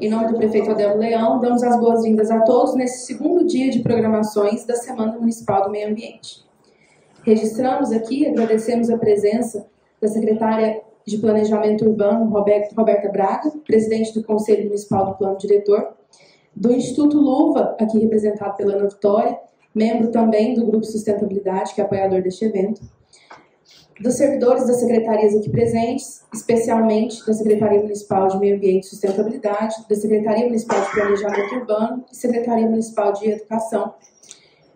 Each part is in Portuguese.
Em nome do prefeito Adelmo Leão, damos as boas-vindas a todos nesse segundo dia de programações da Semana Municipal do Meio Ambiente. Registramos aqui, agradecemos a presença da secretária de Planejamento Urbano, Roberta Braga, presidente do Conselho Municipal do Plano Diretor, do Instituto Luva, aqui representado pela Ana Vitória, membro também do Grupo Sustentabilidade, que é apoiador deste evento, dos servidores das secretarias aqui presentes, especialmente da Secretaria Municipal de Meio Ambiente e Sustentabilidade, da Secretaria Municipal de Planejamento Urbano e Secretaria Municipal de Educação,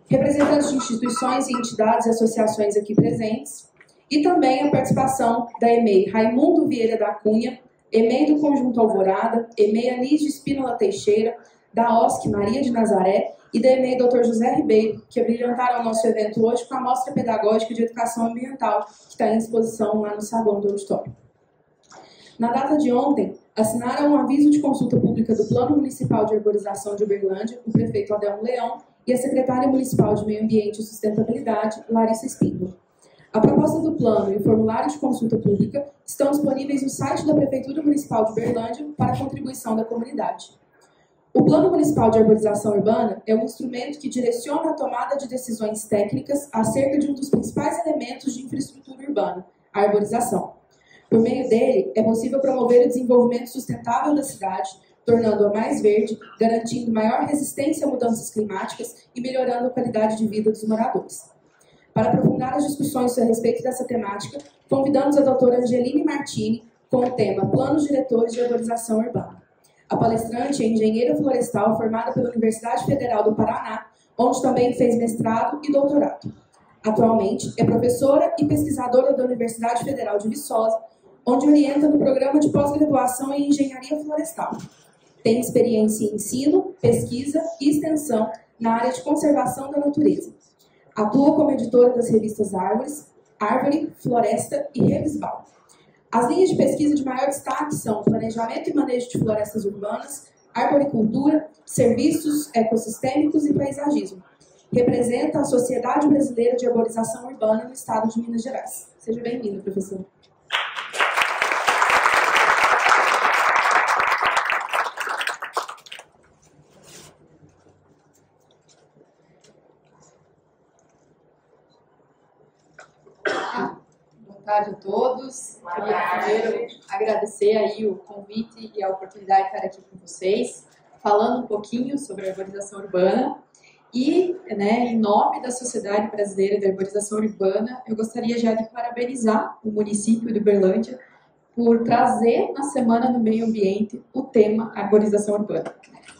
representantes de instituições e entidades e associações aqui presentes, e também a participação da EMEI Raimundo Vieira da Cunha, EMEI do Conjunto Alvorada, EMEI Anísio Espínola Teixeira, da OSC Maria de Nazaré e da EMEI Dr. José Ribeiro, que brilhantaram o nosso evento hoje com a Mostra Pedagógica de Educação Ambiental, que está em exposição lá no saguão do auditório. Na data de ontem, assinaram um aviso de consulta pública do Plano Municipal de Arborização de Uberlândia o prefeito Adelmo Leão e a secretária municipal de Meio Ambiente e Sustentabilidade, Larissa Espíndola. A proposta do plano e o formulário de consulta pública estão disponíveis no site da Prefeitura Municipal de Berlândia para contribuição da comunidade. O Plano Municipal de Arborização Urbana é um instrumento que direciona a tomada de decisões técnicas acerca de um dos principais elementos de infraestrutura urbana, a arborização. Por meio dele, é possível promover o desenvolvimento sustentável da cidade, tornando-a mais verde, garantindo maior resistência a mudanças climáticas e melhorando a qualidade de vida dos moradores. Para aprofundar as discussões a respeito dessa temática, convidamos a doutora Angeline Martini com o tema Planos Diretores de Arborização Urbana. A palestrante é engenheira florestal formada pela Universidade Federal do Paraná, onde também fez mestrado e doutorado. Atualmente é professora e pesquisadora da Universidade Federal de Viçosa, onde orienta no programa de pós-graduação em engenharia florestal. Tem experiência em ensino, pesquisa e extensão na área de conservação da natureza Atua como editora das revistas Árvores, Árvore, Floresta e Revisval. As linhas de pesquisa de maior destaque são planejamento e manejo de florestas urbanas, arboricultura, serviços ecossistêmicos e paisagismo. Representa a Sociedade Brasileira de Arborização Urbana no estado de Minas Gerais. Seja bem-vindo, professor. tarde a todos. Queria primeiro agradecer aí o convite e a oportunidade de estar aqui com vocês, falando um pouquinho sobre a arborização urbana. E, né, em nome da Sociedade Brasileira de Arborização Urbana, eu gostaria já de parabenizar o município de Uberlândia por trazer na Semana do Meio Ambiente o tema arborização urbana,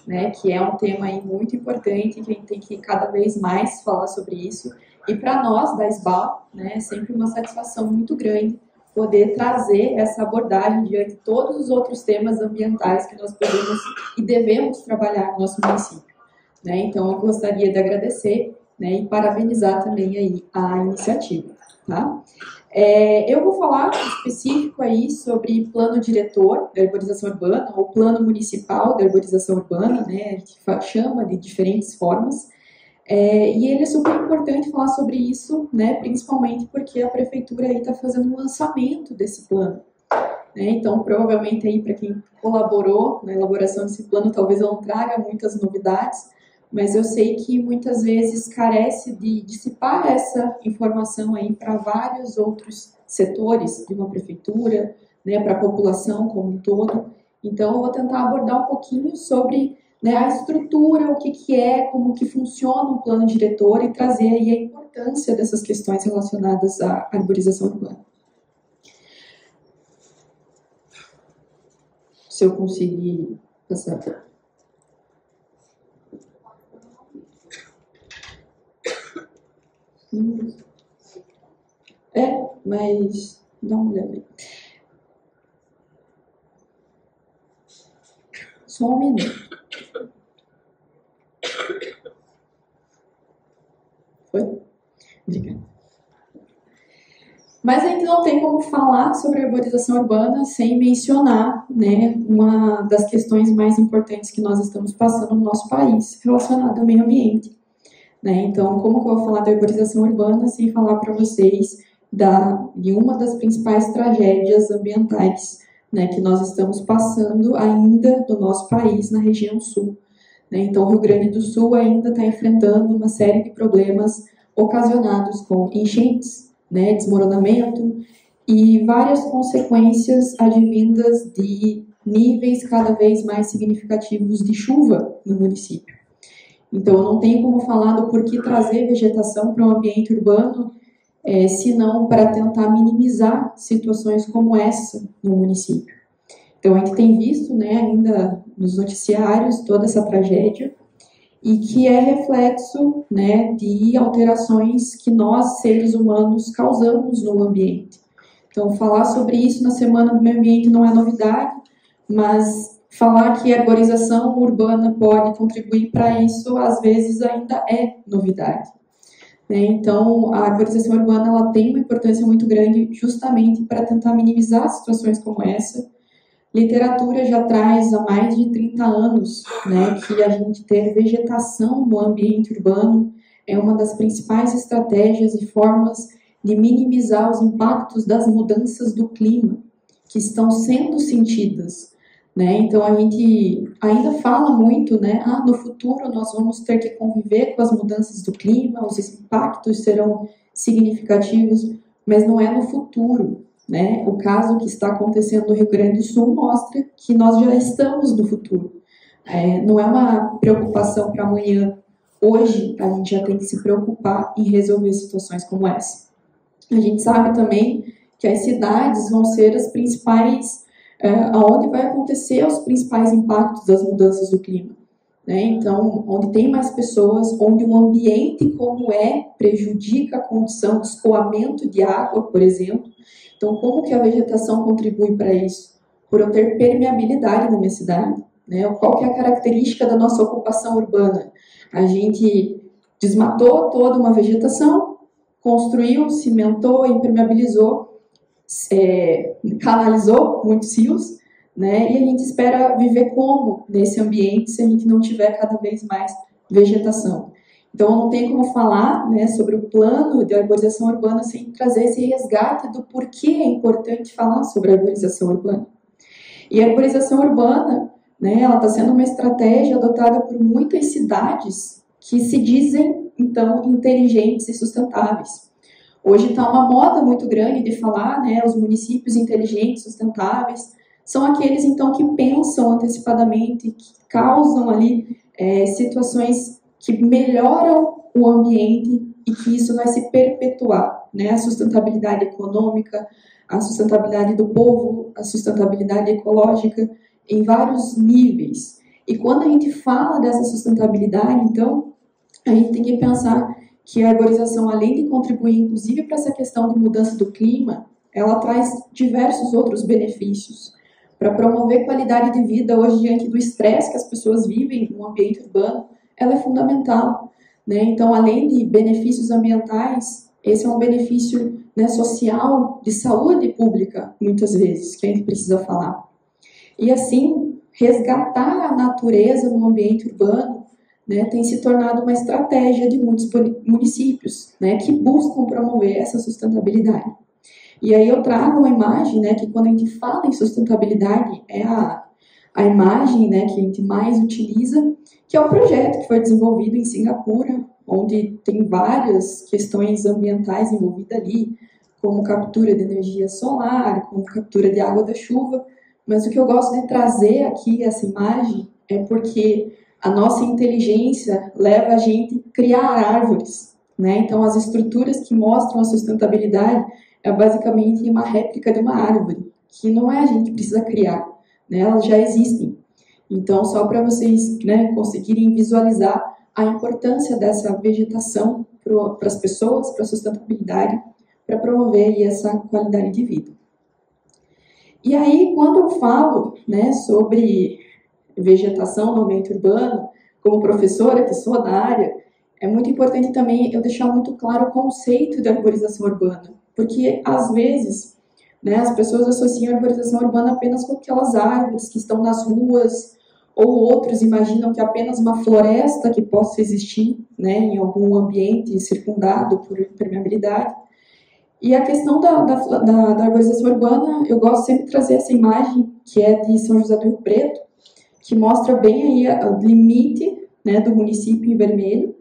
né, que é um tema aí muito importante, que a gente tem que cada vez mais falar sobre isso e para nós, da SBAL, né, é sempre uma satisfação muito grande poder trazer essa abordagem diante de todos os outros temas ambientais que nós podemos e devemos trabalhar no nosso município. Né? Então, eu gostaria de agradecer né, e parabenizar também aí a iniciativa. Tá? É, eu vou falar específico aí sobre plano diretor da arborização urbana, ou plano municipal da arborização urbana, né, a gente chama de diferentes formas, é, e ele é super importante falar sobre isso, né, principalmente porque a prefeitura está fazendo um lançamento desse plano. Né, então, provavelmente aí para quem colaborou na elaboração desse plano, talvez eu não traga muitas novidades, mas eu sei que muitas vezes carece de dissipar essa informação aí para vários outros setores de uma prefeitura, né, para a população como um todo. Então, eu vou tentar abordar um pouquinho sobre né, a estrutura, o que, que é, como que funciona o plano diretor e trazer aí a importância dessas questões relacionadas à arborização urbana. Se eu conseguir passar. É, mas dá uma olhada aí. Só um minuto. Obrigada. Mas a gente não tem como falar sobre a arborização urbana sem mencionar né, uma das questões mais importantes que nós estamos passando no nosso país, relacionada ao meio ambiente. Né? Então, como que eu vou falar da arborização urbana sem falar para vocês da, de uma das principais tragédias ambientais né, que nós estamos passando ainda do nosso país na região sul. Né? Então, o Rio Grande do Sul ainda está enfrentando uma série de problemas ocasionados com enchentes, né, desmoronamento e várias consequências advindas de níveis cada vez mais significativos de chuva no município. Então, não tenho como falar do porquê trazer vegetação para um ambiente urbano, é, senão para tentar minimizar situações como essa no município. Então, a gente tem visto né, ainda nos noticiários toda essa tragédia e que é reflexo né, de alterações que nós, seres humanos, causamos no ambiente. Então, falar sobre isso na Semana do Meio Ambiente não é novidade, mas falar que a arborização urbana pode contribuir para isso, às vezes, ainda é novidade. Né? Então, a arborização urbana ela tem uma importância muito grande justamente para tentar minimizar situações como essa literatura já traz há mais de 30 anos né, que a gente ter vegetação no ambiente urbano é uma das principais estratégias e formas de minimizar os impactos das mudanças do clima que estão sendo sentidas. Né? Então a gente ainda fala muito, né? Ah, no futuro nós vamos ter que conviver com as mudanças do clima, os impactos serão significativos, mas não é no futuro, né? O caso que está acontecendo no Rio Grande do Sul mostra que nós já estamos no futuro. É, não é uma preocupação para amanhã. Hoje a gente já tem que se preocupar em resolver situações como essa. A gente sabe também que as cidades vão ser as principais, é, aonde vai acontecer os principais impactos das mudanças do clima. Né? Então, onde tem mais pessoas, onde um ambiente como é prejudica a condição de escoamento de água, por exemplo, então, como que a vegetação contribui para isso? Por eu ter permeabilidade na minha cidade. Né? Qual que é a característica da nossa ocupação urbana? A gente desmatou toda uma vegetação, construiu, cimentou, impermeabilizou, é, canalizou muitos rios, né? E a gente espera viver como nesse ambiente se a gente não tiver cada vez mais vegetação. Então, não tem como falar né, sobre o plano de arborização urbana sem trazer esse resgate do porquê é importante falar sobre a arborização urbana. E a arborização urbana, né, ela está sendo uma estratégia adotada por muitas cidades que se dizem, então, inteligentes e sustentáveis. Hoje está uma moda muito grande de falar, né, os municípios inteligentes, sustentáveis, são aqueles, então, que pensam antecipadamente, que causam ali é, situações que melhoram o ambiente e que isso vai se perpetuar, né? A sustentabilidade econômica, a sustentabilidade do povo, a sustentabilidade ecológica em vários níveis. E quando a gente fala dessa sustentabilidade, então, a gente tem que pensar que a arborização, além de contribuir inclusive para essa questão de mudança do clima, ela traz diversos outros benefícios para promover qualidade de vida hoje diante do estresse que as pessoas vivem no ambiente urbano, ela é fundamental. Né? Então, além de benefícios ambientais, esse é um benefício né, social, de saúde pública, muitas vezes, que a gente precisa falar. E assim, resgatar a natureza no ambiente urbano né, tem se tornado uma estratégia de muitos municípios né, que buscam promover essa sustentabilidade. E aí eu trago uma imagem né, que quando a gente fala em sustentabilidade é a, a imagem né, que a gente mais utiliza, que é o projeto que foi desenvolvido em Singapura, onde tem várias questões ambientais envolvidas ali, como captura de energia solar, como captura de água da chuva. Mas o que eu gosto de trazer aqui, essa imagem, é porque a nossa inteligência leva a gente a criar árvores. Né? Então, as estruturas que mostram a sustentabilidade é basicamente uma réplica de uma árvore, que não é a gente que precisa criar, né? elas já existem. Então, só para vocês né, conseguirem visualizar a importância dessa vegetação para as pessoas, para a sustentabilidade, para promover essa qualidade de vida. E aí, quando eu falo né, sobre vegetação no ambiente urbano, como professora que sou da área, é muito importante também eu deixar muito claro o conceito de arborização urbana, porque às vezes né, as pessoas associam a arborização urbana apenas com aquelas árvores que estão nas ruas, ou outros imaginam que apenas uma floresta que possa existir né, em algum ambiente circundado por impermeabilidade. E a questão da, da, da, da arborização urbana, eu gosto sempre de trazer essa imagem que é de São José do Rio Preto, que mostra bem aí o limite né, do município em vermelho.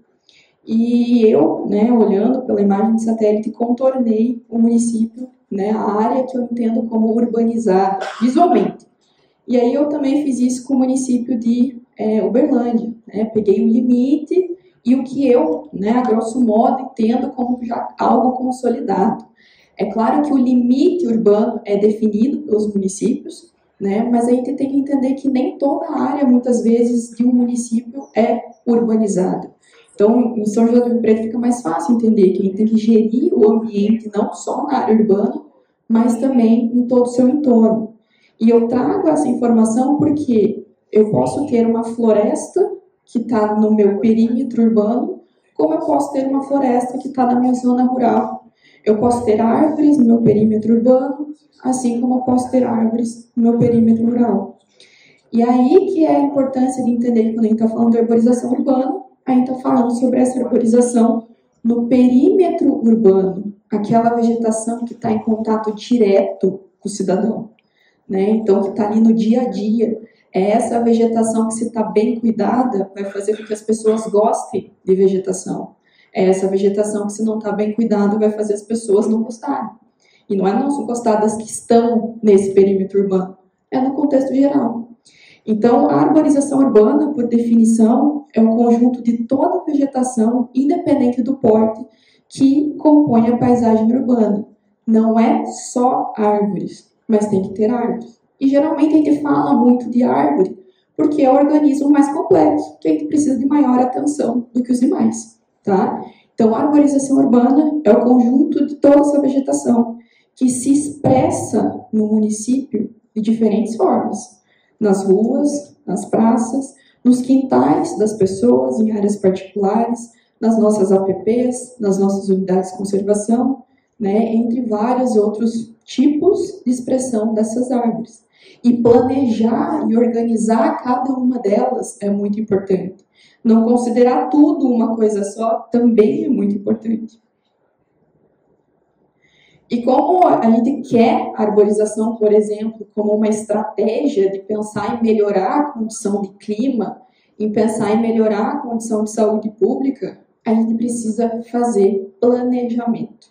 E eu, né, olhando pela imagem de satélite, contornei o município, né, a área que eu entendo como urbanizada, visualmente. E aí eu também fiz isso com o município de é, Uberlândia. Né, peguei o limite e o que eu, né, a grosso modo, entendo como já algo consolidado. É claro que o limite urbano é definido pelos municípios, né? Mas a gente tem que entender que nem toda a área, muitas vezes, de um município é urbanizada. Então, em São José do Rio Preto fica mais fácil entender que a gente tem que gerir o ambiente não só na área urbana, mas também em todo o seu entorno. E eu trago essa informação porque eu posso ter uma floresta que está no meu perímetro urbano, como eu posso ter uma floresta que está na minha zona rural eu posso ter árvores no meu perímetro urbano, assim como eu posso ter árvores no meu perímetro rural. E aí que é a importância de entender que quando a gente está falando de arborização urbana, a gente está falando sobre essa arborização no perímetro urbano, aquela vegetação que está em contato direto com o cidadão, né? Então, que está ali no dia a dia. É essa vegetação que, se está bem cuidada, vai fazer com que as pessoas gostem de vegetação. É essa vegetação que, se não está bem cuidado, vai fazer as pessoas não gostarem. E não é não gostar das que estão nesse perímetro urbano, é no contexto geral. Então, a arborização urbana, por definição, é um conjunto de toda a vegetação, independente do porte, que compõe a paisagem urbana. Não é só árvores, mas tem que ter árvores. E geralmente a gente fala muito de árvore porque é o organismo mais complexo, que a gente precisa de maior atenção do que os demais tá? Então, a arborização urbana é o conjunto de toda essa vegetação que se expressa no município de diferentes formas, nas ruas, nas praças, nos quintais das pessoas, em áreas particulares, nas nossas APPs, nas nossas unidades de conservação, né, entre vários outros tipos de expressão dessas árvores. E planejar e organizar cada uma delas é muito importante. Não considerar tudo uma coisa só também é muito importante. E como a gente quer a arborização, por exemplo, como uma estratégia de pensar em melhorar a condição de clima, em pensar em melhorar a condição de saúde pública, a gente precisa fazer planejamento.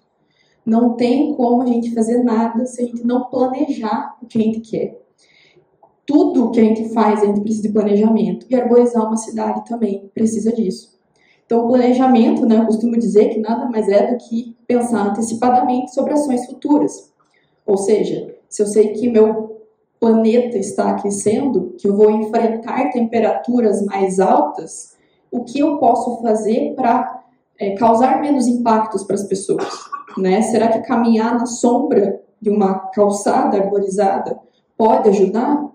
Não tem como a gente fazer nada se a gente não planejar o que a gente quer tudo que a gente faz, a gente precisa de planejamento. E arborizar uma cidade também precisa disso. Então, o planejamento, né, eu costumo dizer que nada mais é do que pensar antecipadamente sobre ações futuras. Ou seja, se eu sei que meu planeta está aquecendo, que eu vou enfrentar temperaturas mais altas, o que eu posso fazer para é, causar menos impactos para as pessoas? Né? Será que caminhar na sombra de uma calçada arborizada pode ajudar?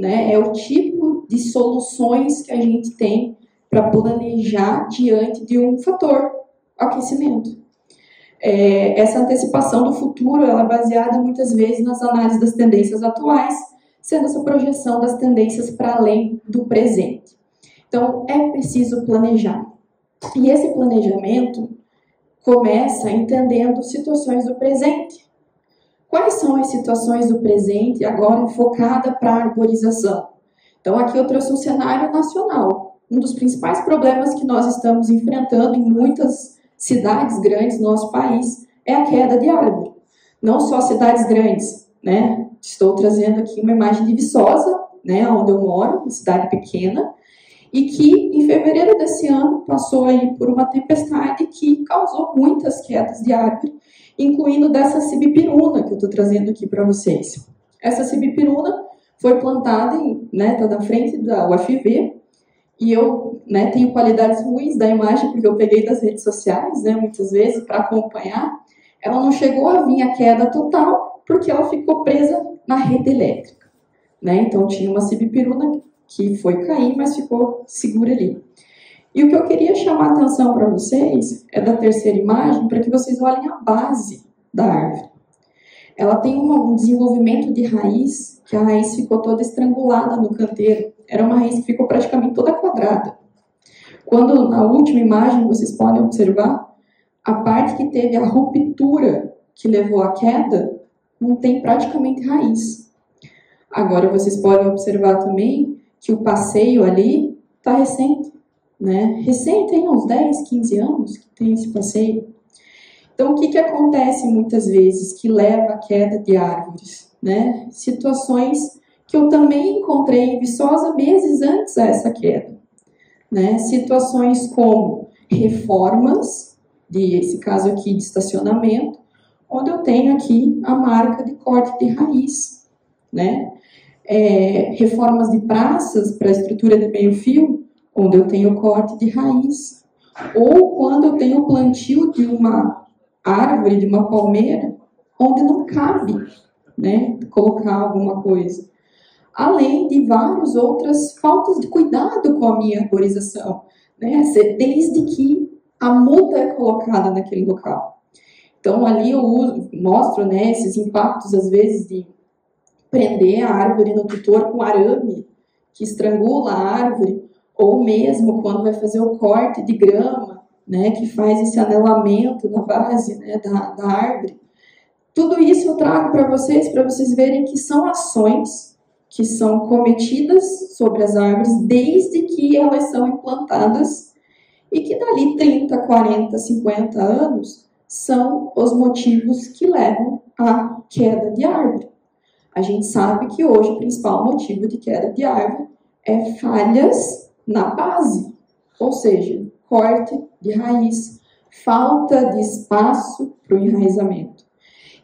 né? É o tipo de soluções que a gente tem para planejar diante de um fator, aquecimento. É, essa antecipação do futuro ela é baseada muitas vezes nas análises das tendências atuais, sendo essa projeção das tendências para além do presente. Então, é preciso planejar. E esse planejamento começa entendendo situações do presente. Quais são as situações do presente agora focada para a arborização? Então, aqui eu trouxe um cenário nacional. Um dos principais problemas que nós estamos enfrentando em muitas cidades grandes do nosso país é a queda de árvore. Não só cidades grandes, né? Estou trazendo aqui uma imagem de Viçosa, né, onde eu moro, uma cidade pequena, e que em fevereiro desse ano passou aí por uma tempestade que causou muitas quedas de árvore incluindo dessa cibipiruna que eu estou trazendo aqui para vocês. Essa cibipiruna foi plantada, em, né, tá na frente da UFV, e eu né, tenho qualidades ruins da imagem, porque eu peguei das redes sociais, né, muitas vezes, para acompanhar. Ela não chegou a vir a queda total, porque ela ficou presa na rede elétrica. Né? Então, tinha uma cibipiruna que foi cair, mas ficou segura ali. E o que eu queria chamar a atenção para vocês é da terceira imagem, para que vocês olhem a base da árvore. Ela tem um desenvolvimento de raiz, que a raiz ficou toda estrangulada no canteiro. Era uma raiz que ficou praticamente toda quadrada. Quando na última imagem vocês podem observar, a parte que teve a ruptura, que levou à queda não tem praticamente raiz. Agora vocês podem observar também que o passeio ali está recente, né? Recente tem uns 10, 15 anos que tem esse passeio. Então o que, que acontece muitas vezes que leva à queda de árvores, né? Situações que eu também encontrei em Viçosa meses antes dessa queda, né? Situações como reformas, de esse caso aqui de estacionamento, onde eu tenho aqui a marca de corte de raiz, né? É, reformas de praças para estrutura de meio-fio, onde eu tenho corte de raiz, ou quando eu tenho plantio de uma árvore, de uma palmeira, onde não cabe, né, colocar alguma coisa. Além de várias outras faltas de cuidado com a minha arborização, né, desde que a muda é colocada naquele local. Então, ali eu uso, mostro né, esses impactos, às vezes, de prender a árvore no tutor com arame, que estrangula a árvore, ou mesmo quando vai fazer o corte de grama, né, que faz esse anelamento na base né, da, da árvore. Tudo isso eu trago para vocês, para vocês verem que são ações que são cometidas sobre as árvores desde que elas são implantadas e que dali 30, 40, 50 anos são os motivos que levam à queda de árvore. A gente sabe que hoje o principal motivo de queda de árvore é falhas na base, ou seja, corte de raiz, falta de espaço para o enraizamento.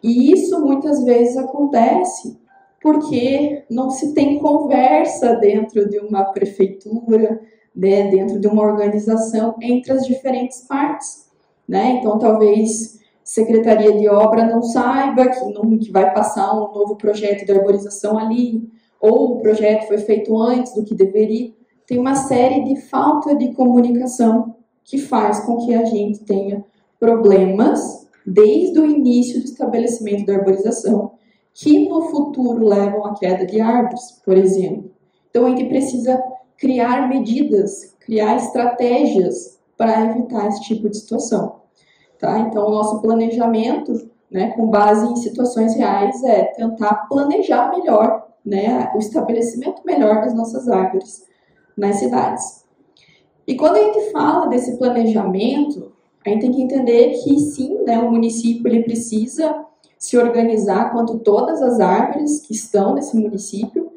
E isso muitas vezes acontece porque não se tem conversa dentro de uma prefeitura, né, dentro de uma organização entre as diferentes partes. Né? Então, talvez Secretaria de Obra não saiba que, não, que vai passar um novo projeto de arborização ali, ou o projeto foi feito antes do que deveria. Tem uma série de falta de comunicação que faz com que a gente tenha problemas desde o início do estabelecimento da arborização, que no futuro levam à queda de árvores, por exemplo. Então a gente precisa criar medidas, criar estratégias para evitar esse tipo de situação. Tá? Então, o nosso planejamento, né, com base em situações reais, é tentar planejar melhor né, o estabelecimento melhor das nossas árvores nas cidades. E quando a gente fala desse planejamento, a gente tem que entender que sim, né, o município ele precisa se organizar quanto todas as árvores que estão nesse município,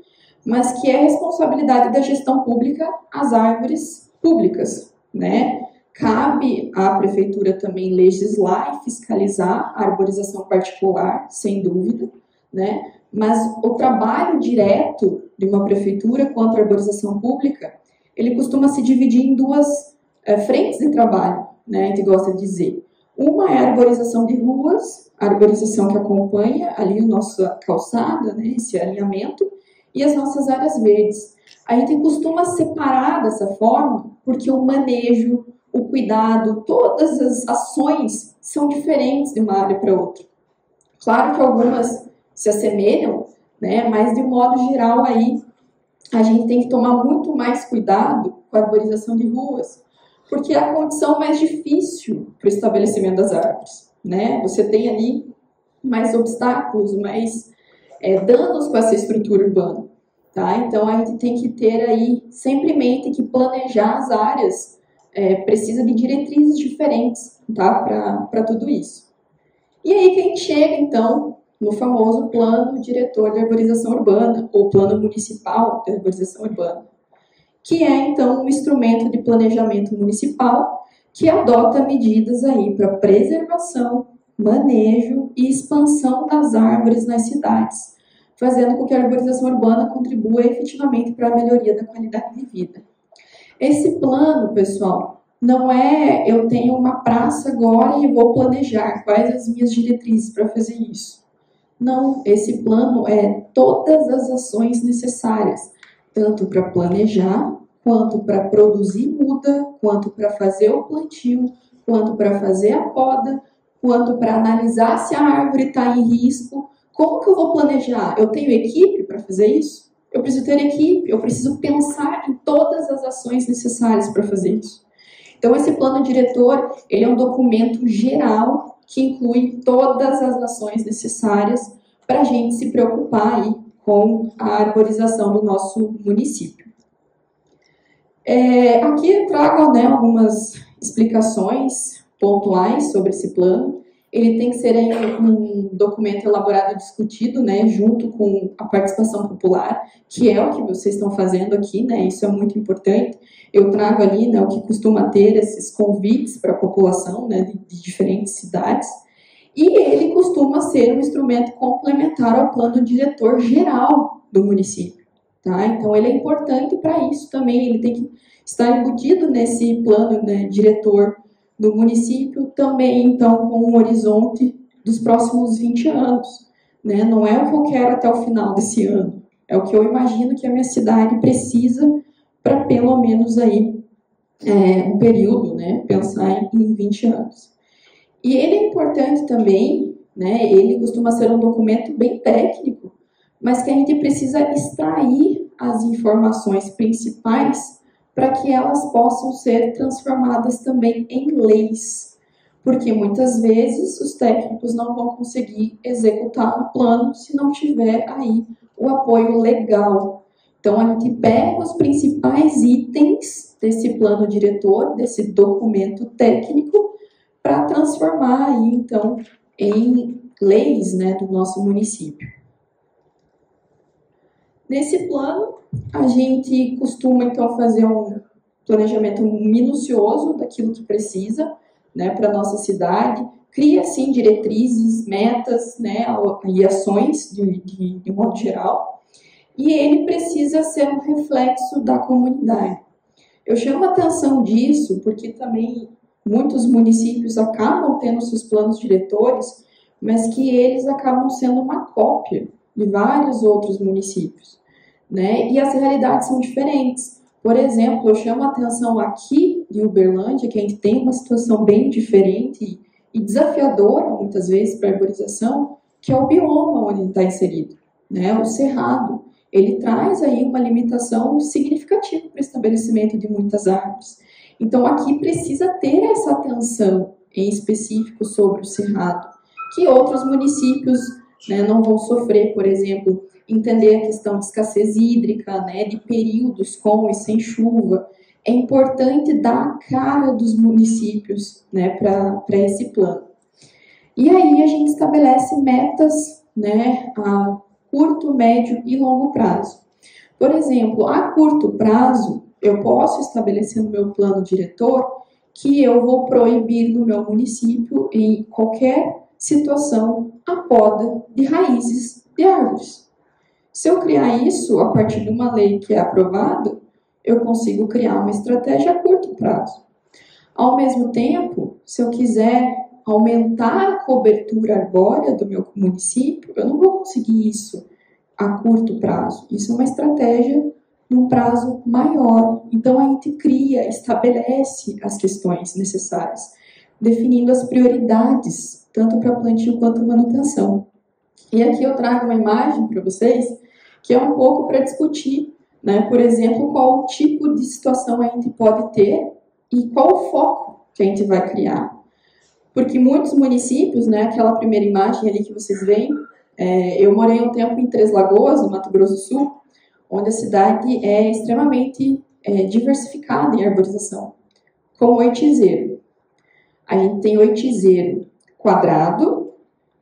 mas que é responsabilidade da gestão pública as árvores públicas, né? Cabe à prefeitura também legislar e fiscalizar a arborização particular, sem dúvida, né? Mas o trabalho direto de uma prefeitura quanto à arborização pública, ele costuma se dividir em duas é, frentes de trabalho, né? A gente gosta de dizer. Uma é a arborização de ruas, a arborização que acompanha ali a nossa calçada, né? Esse alinhamento, e as nossas áreas verdes. A gente costuma separar dessa forma porque o manejo, o cuidado, todas as ações são diferentes de uma área para outra. Claro que algumas se assemelham, né? Mas de modo geral aí a gente tem que tomar muito mais cuidado com a arborização de ruas, porque é a condição mais difícil para o estabelecimento das árvores, né? Você tem ali mais obstáculos, mais é, danos com essa estrutura urbana, tá? Então a gente tem que ter aí sempre em mente que planejar as áreas é, precisa de diretrizes diferentes tá? para tudo isso. E aí que a gente chega, então, no famoso Plano Diretor de Arborização Urbana, ou Plano Municipal de Arborização Urbana, que é, então, um instrumento de planejamento municipal que adota medidas aí para preservação, manejo e expansão das árvores nas cidades, fazendo com que a arborização urbana contribua efetivamente para a melhoria da qualidade de vida. Esse plano, pessoal, não é eu tenho uma praça agora e vou planejar quais as minhas diretrizes para fazer isso. Não, esse plano é todas as ações necessárias, tanto para planejar, quanto para produzir muda, quanto para fazer o plantio, quanto para fazer a poda, quanto para analisar se a árvore está em risco. Como que eu vou planejar? Eu tenho equipe para fazer isso? eu preciso ter equipe, eu preciso pensar em todas as ações necessárias para fazer isso. Então, esse plano diretor, ele é um documento geral que inclui todas as ações necessárias para a gente se preocupar aí com a arborização do nosso município. É, aqui trago né, algumas explicações pontuais sobre esse plano. Ele tem que ser um documento elaborado e discutido, né, junto com a participação popular, que é o que vocês estão fazendo aqui, né, isso é muito importante. Eu trago ali, né, o que costuma ter esses convites para a população, né, de, de diferentes cidades, e ele costuma ser um instrumento complementar ao plano diretor geral do município. Tá? Então, ele é importante para isso também, ele tem que estar embutido nesse plano né, diretor do município, também, então, com um horizonte dos próximos 20 anos. Né? Não é o que eu quero até o final desse ano, é o que eu imagino que a minha cidade precisa para pelo menos aí é, um período, né, pensar em 20 anos. E ele é importante também, né, ele costuma ser um documento bem técnico, mas que a gente precisa extrair as informações principais para que elas possam ser transformadas também em leis. Porque muitas vezes os técnicos não vão conseguir executar o plano se não tiver aí o apoio legal. Então a gente pega os principais itens desse plano diretor, desse documento técnico, para transformar aí então em leis né, do nosso município. Nesse plano, a gente costuma então fazer um planejamento minucioso daquilo que precisa né, para a nossa cidade, cria assim diretrizes, metas né, e ações de, de, de modo geral, e ele precisa ser um reflexo da comunidade. Eu chamo a atenção disso porque também muitos municípios acabam tendo seus planos diretores, mas que eles acabam sendo uma cópia de vários outros municípios, né? E as realidades são diferentes. Por exemplo, eu chamo a atenção aqui de Uberlândia, que a gente tem uma situação bem diferente e desafiadora, muitas vezes, para a arborização, que é o bioma onde está inserido, né? O cerrado. Ele traz aí uma limitação significativa para o estabelecimento de muitas árvores. Então, aqui precisa ter essa atenção em específico sobre o cerrado, que outros municípios né, não vão sofrer, por exemplo, entender a questão de escassez hídrica, né, de períodos com e sem chuva. É importante dar a cara dos municípios né, para esse plano. E aí a gente estabelece metas né, a curto, médio e longo prazo. Por exemplo, a curto prazo, eu posso estabelecer no meu plano diretor que eu vou proibir no meu município, em qualquer situação, a poda de raízes de árvores. Se eu criar isso a partir de uma lei que é aprovada, eu consigo criar uma estratégia a curto prazo. Ao mesmo tempo, se eu quiser aumentar a cobertura arbórea do meu município, eu não vou conseguir isso a curto prazo. Isso é uma estratégia num prazo maior. Então a gente cria, estabelece as questões necessárias, definindo as prioridades, tanto para plantio quanto manutenção. E aqui eu trago uma imagem para vocês que é um pouco para discutir, né, por exemplo, qual tipo de situação a gente pode ter e qual o foco que a gente vai criar. Porque muitos municípios, né, aquela primeira imagem ali que vocês veem, é, eu morei um tempo em Três Lagoas, no Mato Grosso do Sul, onde a cidade é extremamente é, diversificada em arborização, como oitizeiro. A gente tem oitizeiro quadrado,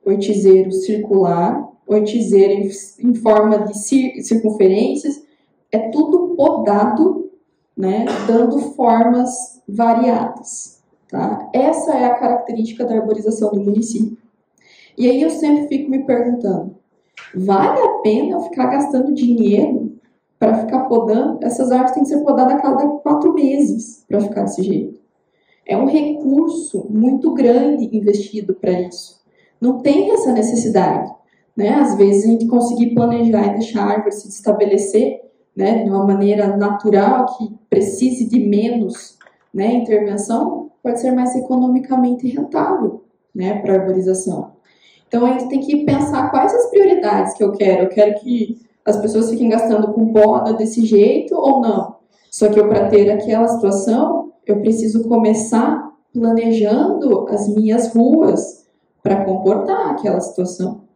oitizeiro circular, oitizeiro em, em forma de cir circunferências, é tudo podado, né, dando formas variadas. Tá? Essa é a característica da arborização do município. E aí eu sempre fico me perguntando, vale a pena eu ficar gastando dinheiro para ficar podando, essas árvores têm que ser podadas a cada quatro meses para ficar desse jeito. É um recurso muito grande investido para isso. Não tem essa necessidade. Né? Às vezes a gente conseguir planejar e deixar a árvore se estabelecer né, de uma maneira natural, que precise de menos né, intervenção, pode ser mais economicamente rentável né, para a arborização. Então a gente tem que pensar quais as prioridades que eu quero. Eu quero que as pessoas fiquem gastando com poda desse jeito ou não. Só que eu, para ter aquela situação, eu preciso começar planejando as minhas ruas para comportar aquela situação.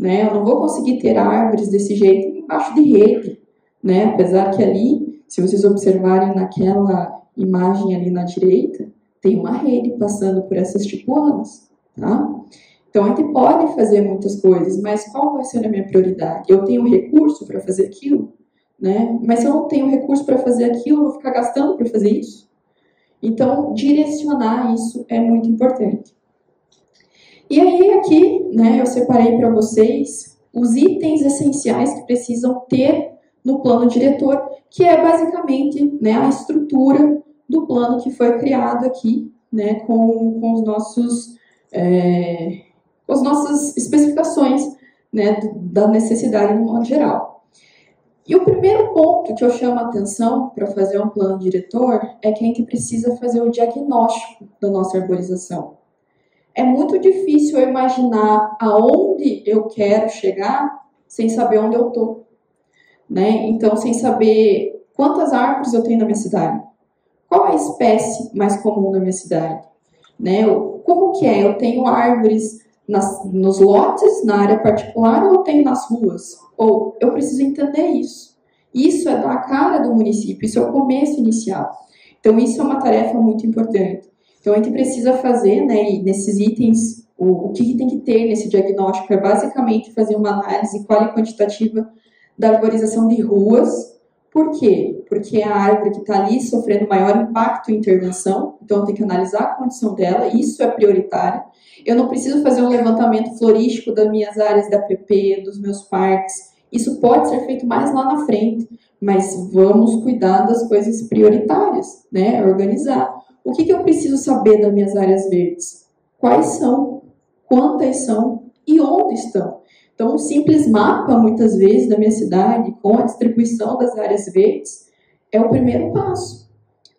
Né? Eu não vou conseguir ter árvores desse jeito embaixo de rede, né? apesar que ali, se vocês observarem naquela imagem ali na direita, tem uma rede passando por essas tipuanas. Tá? Então, a gente pode fazer muitas coisas, mas qual vai ser a minha prioridade? Eu tenho recurso para fazer aquilo? Né? Mas se eu não tenho recurso para fazer aquilo, eu vou ficar gastando para fazer isso? Então, direcionar isso é muito importante. E aí, aqui, né, eu separei para vocês os itens essenciais que precisam ter no plano diretor, que é basicamente né, a estrutura do plano que foi criado aqui, né, com, com os nossos, é, as nossas especificações né, da necessidade no modo geral. E o primeiro ponto que eu chamo a atenção para fazer um plano diretor é que a gente precisa fazer o diagnóstico da nossa arborização. É muito difícil eu imaginar aonde eu quero chegar sem saber onde eu estou. Né? Então, sem saber quantas árvores eu tenho na minha cidade, qual a espécie mais comum na minha cidade, né? Como que é? Eu tenho árvores nas, nos lotes, na área particular, ou eu tenho nas ruas? Ou eu preciso entender isso. Isso é da cara do município, isso é o começo inicial. Então, isso é uma tarefa muito importante. Então, a gente precisa fazer, né, nesses itens, o, o que tem que ter nesse diagnóstico é basicamente fazer uma análise qual e quantitativa da arborização de ruas. Por quê? Porque é a árvore que está ali sofrendo maior impacto em intervenção, então tem que analisar a condição dela, isso é prioritário. Eu não preciso fazer um levantamento florístico das minhas áreas da PP, dos meus parques, isso pode ser feito mais lá na frente, mas vamos cuidar das coisas prioritárias, né? Organizar. O que, que eu preciso saber das minhas áreas verdes? Quais são? Quantas são? E onde estão? Então, um simples mapa, muitas vezes, da minha cidade, com a distribuição das áreas verdes, é o primeiro passo.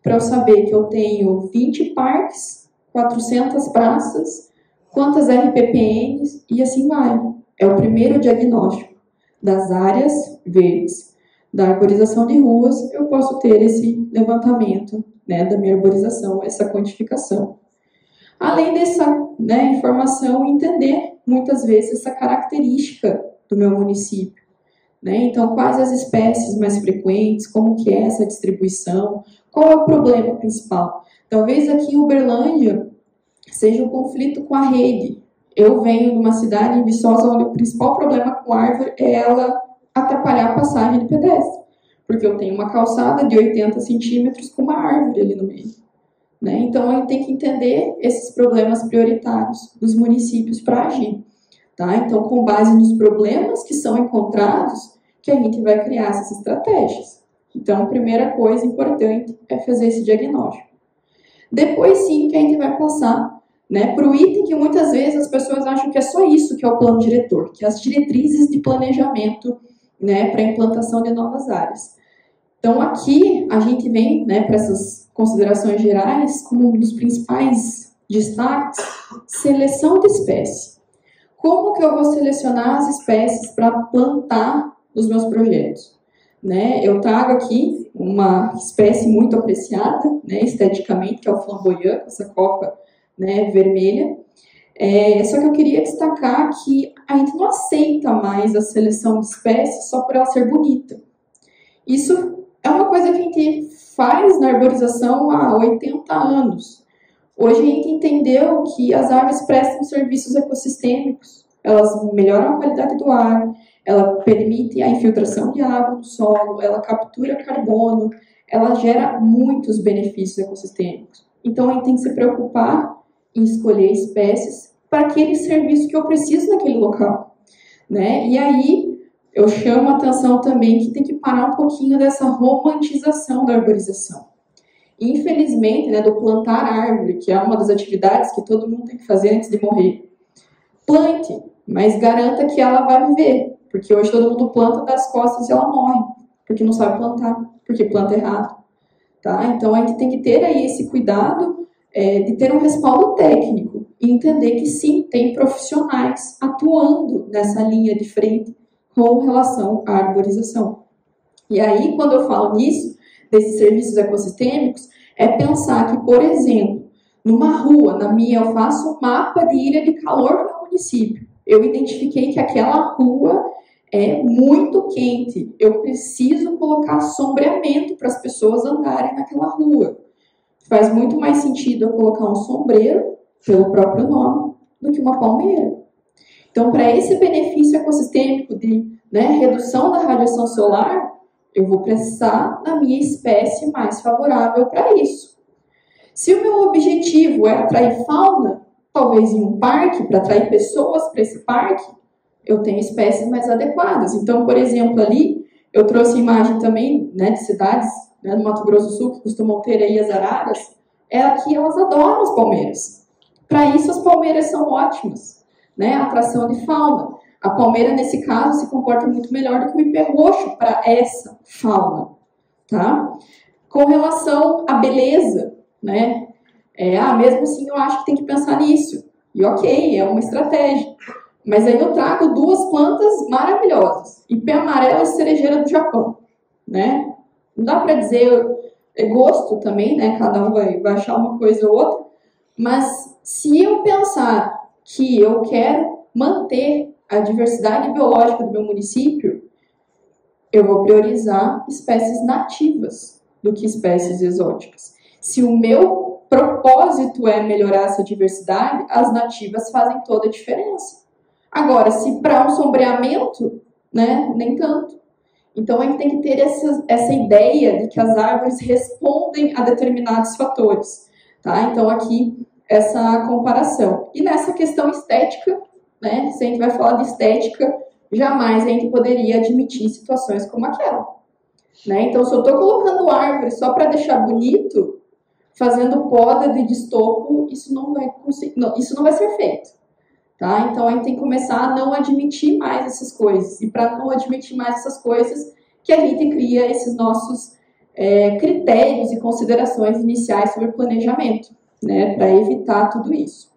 Para eu saber que eu tenho 20 parques, 400 praças, quantas RPPNs e assim vai. É o primeiro diagnóstico das áreas verdes. Da arborização de ruas, eu posso ter esse levantamento né, da minha arborização, essa quantificação. Além dessa né, informação, entender muitas vezes essa característica do meu município. Né? Então, quais as espécies mais frequentes, como que é essa distribuição, qual é o problema principal. Talvez aqui em Uberlândia seja um conflito com a rede, eu venho de uma cidade em Viçosa onde o principal problema com árvore é ela atrapalhar a passagem de pedestre. Porque eu tenho uma calçada de 80 centímetros com uma árvore ali no meio. Né? Então, a gente tem que entender esses problemas prioritários dos municípios para agir. Tá? Então, com base nos problemas que são encontrados, que a gente vai criar essas estratégias. Então, a primeira coisa importante é fazer esse diagnóstico. Depois, sim, que a gente vai passar né, para o item que muitas vezes as pessoas acham que é só isso que é o plano diretor, que é as diretrizes de planejamento né, para a implantação de novas áreas. Então, aqui a gente vem né, para essas considerações gerais como um dos principais destaques, seleção de espécie. Como que eu vou selecionar as espécies para plantar os meus projetos? Né, eu trago aqui uma espécie muito apreciada, né, esteticamente, que é o flamboyant, essa copa né, vermelha. É, só que eu queria destacar que a gente não aceita mais a seleção de espécies só por ela ser bonita. Isso é uma coisa que a gente faz na arborização há 80 anos. Hoje a gente entendeu que as árvores prestam serviços ecossistêmicos. Elas melhoram a qualidade do ar, ela permite a infiltração de água no solo, ela captura carbono, ela gera muitos benefícios ecossistêmicos. Então a gente tem que se preocupar em escolher espécies para aquele serviço que eu preciso naquele local, né? E aí eu chamo a atenção também que tem que parar um pouquinho dessa romantização da arborização. Infelizmente, né, do plantar árvore, que é uma das atividades que todo mundo tem que fazer antes de morrer. Plante, mas garanta que ela vai viver, porque hoje todo mundo planta das costas e ela morre, porque não sabe plantar, porque planta errado. Tá? Então a gente tem que ter aí esse cuidado é, de ter um respaldo técnico e entender que sim, tem profissionais atuando nessa linha de frente com relação à arborização. E aí, quando eu falo nisso, desses serviços ecossistêmicos, é pensar que, por exemplo, numa rua, na minha, eu faço um mapa de ilha de calor do meu município. Eu identifiquei que aquela rua é muito quente. Eu preciso colocar sombreamento para as pessoas andarem naquela rua. Faz muito mais sentido eu colocar um sombreiro, pelo próprio nome, do que uma palmeira. Então, para esse benefício ecossistêmico de né, redução da radiação solar, eu vou precisar da minha espécie mais favorável para isso. Se o meu objetivo é atrair fauna, talvez em um parque, para atrair pessoas para esse parque, eu tenho espécies mais adequadas. Então, por exemplo, ali, eu trouxe imagem também né, de cidades né, no Mato Grosso do Sul que costumam ter aí as araras. É aqui elas adoram as palmeiras. Para isso, as palmeiras são ótimas, né? Atração de fauna. A palmeira, nesse caso, se comporta muito melhor do que o ipê roxo para essa fauna, tá? Com relação à beleza, né? É, ah, mesmo assim, eu acho que tem que pensar nisso. E ok, é uma estratégia. Mas aí eu trago duas plantas maravilhosas. Ipê amarela e cerejeira do Japão, né? Não dá para dizer, é gosto também, né? Cada um vai, vai achar uma coisa ou outra. Mas se eu pensar que eu quero manter a diversidade biológica do meu município, eu vou priorizar espécies nativas do que espécies exóticas. Se o meu propósito é melhorar essa diversidade, as nativas fazem toda a diferença. Agora, se para um sombreamento, né, nem tanto. Então, a gente tem que ter essa, essa ideia de que as árvores respondem a determinados fatores. Tá? Então, aqui, essa comparação. E nessa questão estética, né, se a gente vai falar de estética, jamais a gente poderia admitir situações como aquela. Né? Então, se eu estou colocando árvore só para deixar bonito, fazendo poda de destopo, isso não vai conseguir, não, isso não vai ser feito. Tá? Então a gente tem que começar a não admitir mais essas coisas. E para não admitir mais essas coisas, que a gente cria esses nossos é, critérios e considerações iniciais sobre planejamento, né? Para evitar tudo isso.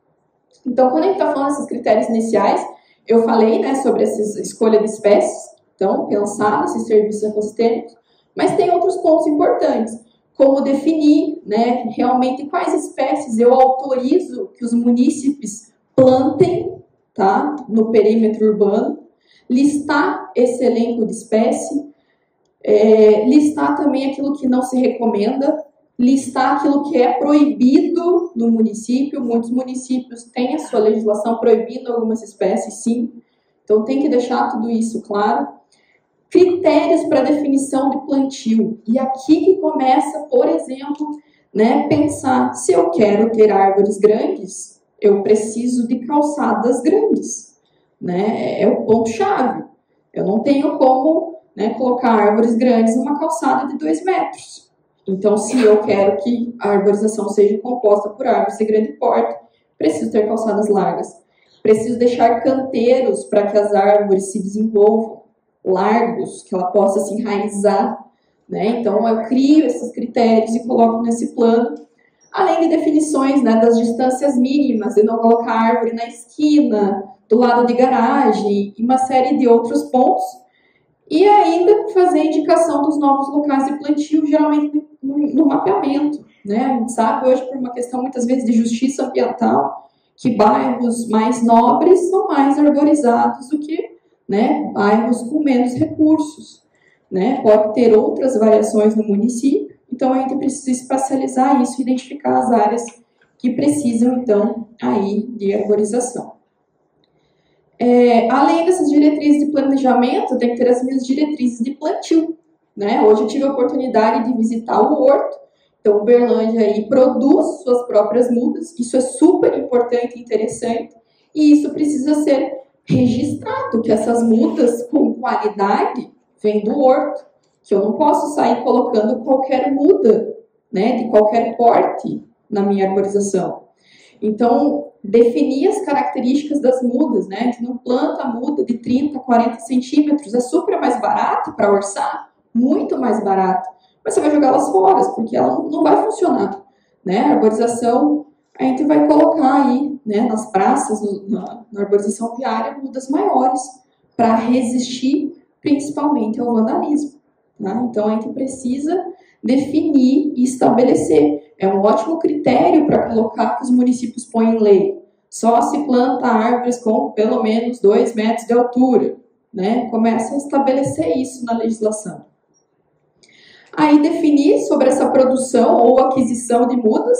Então, quando a gente está falando desses critérios iniciais, eu falei né, sobre essa escolha de espécies, então, pensar nesses serviços ecossistêmicos, mas tem outros pontos importantes, como definir né, realmente quais espécies eu autorizo que os munícipes plantem tá, no perímetro urbano, listar esse elenco de espécie, é, listar também aquilo que não se recomenda, listar aquilo que é proibido no município. Muitos municípios têm a sua legislação proibindo algumas espécies, sim. Então tem que deixar tudo isso claro. Critérios para definição de plantio. E aqui que começa, por exemplo, né, pensar se eu quero ter árvores grandes, eu preciso de calçadas grandes, né? É o ponto chave. Eu não tenho como né, colocar árvores grandes numa calçada de dois metros. Então, se eu quero que a arborização seja composta por árvores de grande porte, preciso ter calçadas largas. Preciso deixar canteiros para que as árvores se desenvolvam largos, que ela possa se enraizar. Né? Então, eu crio esses critérios e coloco nesse plano, além de definições né, das distâncias mínimas, de não colocar árvore na esquina, do lado de garagem, e uma série de outros pontos. E ainda fazer indicação dos novos locais de plantio, geralmente no, no mapeamento. Né? A gente sabe hoje, por uma questão muitas vezes de justiça ambiental, que bairros mais nobres são mais arborizados do que né, bairros com menos recursos. Né? Pode ter outras variações no município, então a gente precisa espacializar isso, identificar as áreas que precisam, então, aí de arborização. É, além dessas diretrizes de planejamento, tem que ter as minhas diretrizes de plantio. Né? Hoje eu tive a oportunidade de visitar o horto, então Uberlândia aí produz suas próprias mudas, isso é super importante e interessante, e isso precisa ser registrado, que essas mudas com qualidade vêm do horto, que eu não posso sair colocando qualquer muda, né, de qualquer porte na minha arborização. Então, definir as características das mudas, né? A gente não planta muda de 30, 40 centímetros, é super mais barato para orçar, muito mais barato, mas você vai jogá-las fora, porque ela não vai funcionar. Né? A arborização, a gente vai colocar aí né, nas praças, no, na, na arborização viária, mudas maiores para resistir principalmente ao vandalismo. Tá? Então a gente precisa definir e estabelecer. É um ótimo critério para colocar que os municípios põem em lei. Só se planta árvores com pelo menos 2 metros de altura. Né? Começa a estabelecer isso na legislação. Aí definir sobre essa produção ou aquisição de mudas,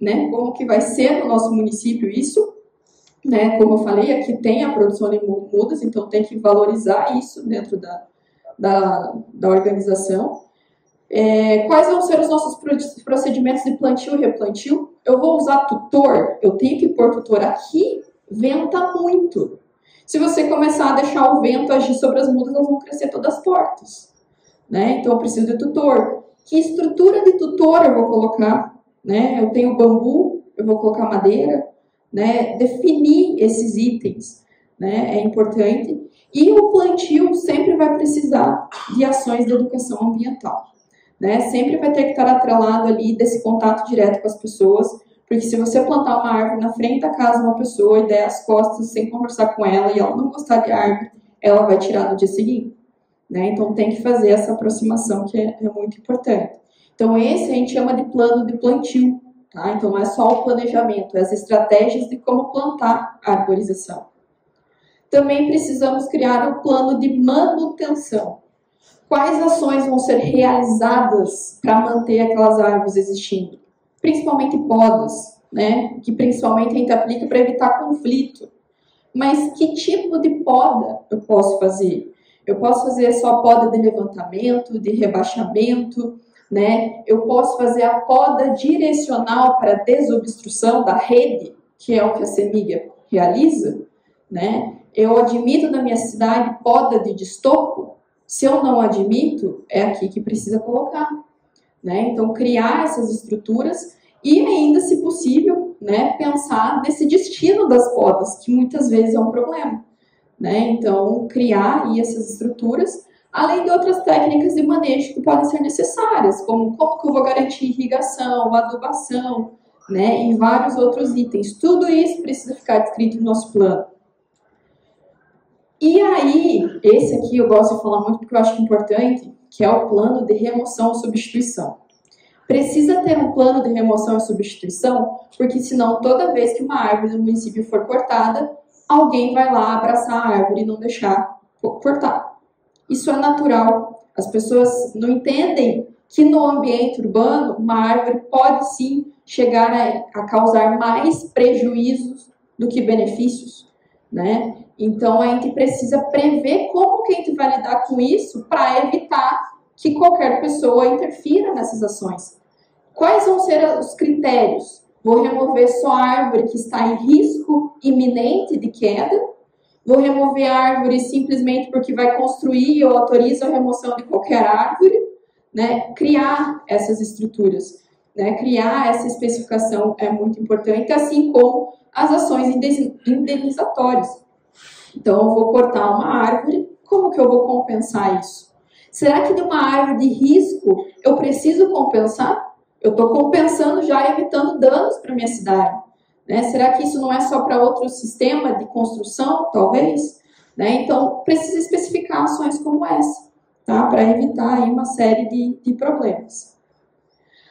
né? como que vai ser no nosso município isso. Né? Como eu falei, aqui tem a produção de mudas, então tem que valorizar isso dentro da, da, da organização. É, quais vão ser os nossos procedimentos de plantio e replantio? Eu vou usar tutor, eu tenho que pôr tutor aqui, venta muito. Se você começar a deixar o vento agir sobre as mudas, elas vão crescer todas tortas. Né? Então eu preciso de tutor. Que estrutura de tutor eu vou colocar? Né? Eu tenho bambu, eu vou colocar madeira. Né? Definir esses itens né? é importante. E o plantio sempre vai precisar de ações de educação ambiental né? Sempre vai ter que estar atrelado ali desse contato direto com as pessoas, porque se você plantar uma árvore na frente da casa de uma pessoa e der as costas sem conversar com ela e ela não gostar de árvore, ela vai tirar no dia seguinte, né? Então tem que fazer essa aproximação que é, é muito importante. Então esse a gente chama de plano de plantio, tá? Então não é só o planejamento, é as estratégias de como plantar a arborização. Também precisamos criar um plano de manutenção quais ações vão ser realizadas para manter aquelas árvores existindo? Principalmente podas, né? Que principalmente a gente aplica para evitar conflito. Mas que tipo de poda eu posso fazer? Eu posso fazer só poda de levantamento, de rebaixamento, né? Eu posso fazer a poda direcional para desobstrução da rede, que é o que a Semília realiza, né? Eu admito na minha cidade poda de destopo, se eu não admito, é aqui que precisa colocar. Né? Então, criar essas estruturas e ainda, se possível, né, pensar nesse destino das podas, que muitas vezes é um problema. Né? Então, criar essas estruturas, além de outras técnicas de manejo que podem ser necessárias, como como que eu vou garantir irrigação, adubação, né, e vários outros itens. Tudo isso precisa ficar descrito no nosso plano. E aí, esse aqui eu gosto de falar muito porque eu acho importante, que é o plano de remoção ou substituição. Precisa ter um plano de remoção e substituição, porque senão toda vez que uma árvore do município for cortada, alguém vai lá abraçar a árvore e não deixar cortar. Isso é natural. As pessoas não entendem que no ambiente urbano uma árvore pode sim chegar a, a causar mais prejuízos do que benefícios, né? Então a gente precisa prever como que a gente vai lidar com isso para evitar que qualquer pessoa interfira nessas ações. Quais vão ser os critérios? Vou remover só a árvore que está em risco iminente de queda? Vou remover a árvore simplesmente porque vai construir ou autoriza a remoção de qualquer árvore? Né? Criar essas estruturas, né? criar essa especificação é muito importante, assim como as ações indenizatórias. Então, eu vou cortar uma árvore, como que eu vou compensar isso? Será que de uma árvore de risco eu preciso compensar? Eu estou compensando já evitando danos para minha cidade. Né? Será que isso não é só para outro sistema de construção, talvez? Né? Então, precisa especificar ações como essa, tá? para evitar aí uma série de, de problemas.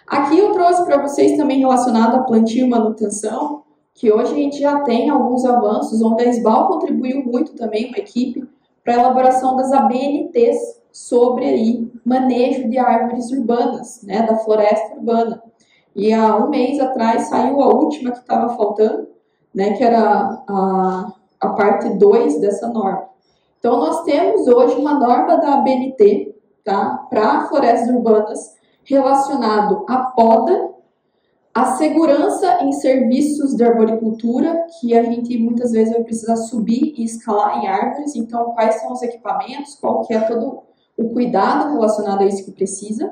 Aqui eu trouxe para vocês também relacionado a plantio e manutenção, que hoje a gente já tem alguns avanços, onde a SBAL contribuiu muito também, uma equipe, para a elaboração das ABNTs sobre aí manejo de árvores urbanas, né, da floresta urbana. E há um mês atrás saiu a última que estava faltando, né, que era a, a parte 2 dessa norma. Então, nós temos hoje uma norma da ABNT tá, para florestas urbanas relacionado à poda a segurança em serviços de arboricultura, que a gente muitas vezes vai precisar subir e escalar em árvores, então quais são os equipamentos, qual que é todo o cuidado relacionado a isso que precisa.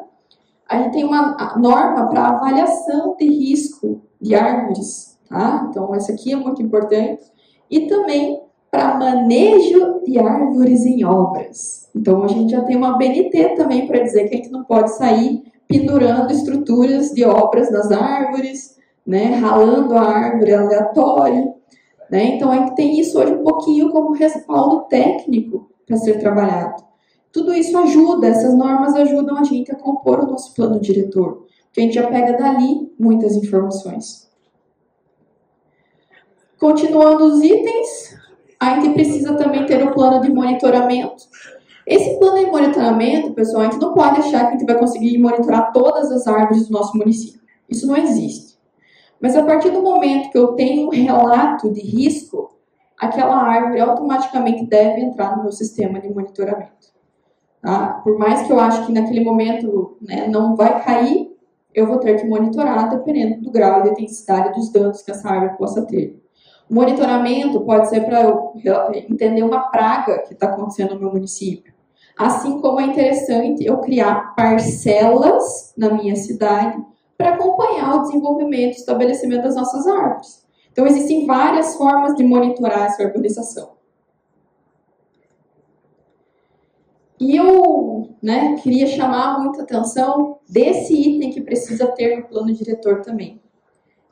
A gente tem uma norma para avaliação de risco de árvores, tá? Então essa aqui é muito importante. E também para manejo de árvores em obras. Então a gente já tem uma BNT também para dizer que a gente não pode sair pendurando estruturas de obras nas árvores, né, ralando a árvore aleatória. Né? Então, a gente tem isso hoje um pouquinho como respaldo técnico para ser trabalhado. Tudo isso ajuda, essas normas ajudam a gente a compor o nosso plano diretor, porque a gente já pega dali muitas informações. Continuando os itens, a gente precisa também ter um plano de monitoramento. Esse plano de monitoramento, pessoal, a gente não pode achar que a gente vai conseguir monitorar todas as árvores do nosso município. Isso não existe. Mas a partir do momento que eu tenho um relato de risco, aquela árvore automaticamente deve entrar no meu sistema de monitoramento. Tá? Por mais que eu acho que naquele momento né, não vai cair, eu vou ter que monitorar dependendo do grau de intensidade dos danos que essa árvore possa ter. O monitoramento pode ser para eu entender uma praga que está acontecendo no meu município. Assim como é interessante eu criar parcelas na minha cidade para acompanhar o desenvolvimento e estabelecimento das nossas árvores. Então, existem várias formas de monitorar essa arborização. E eu né, queria chamar muita atenção desse item que precisa ter no plano diretor também,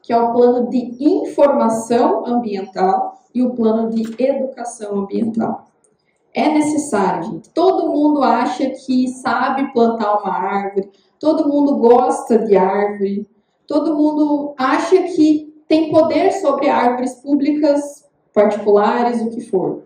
que é o plano de informação ambiental e o plano de educação ambiental. É necessário, gente. Todo mundo acha que sabe plantar uma árvore, todo mundo gosta de árvore, todo mundo acha que tem poder sobre árvores públicas, particulares, o que for.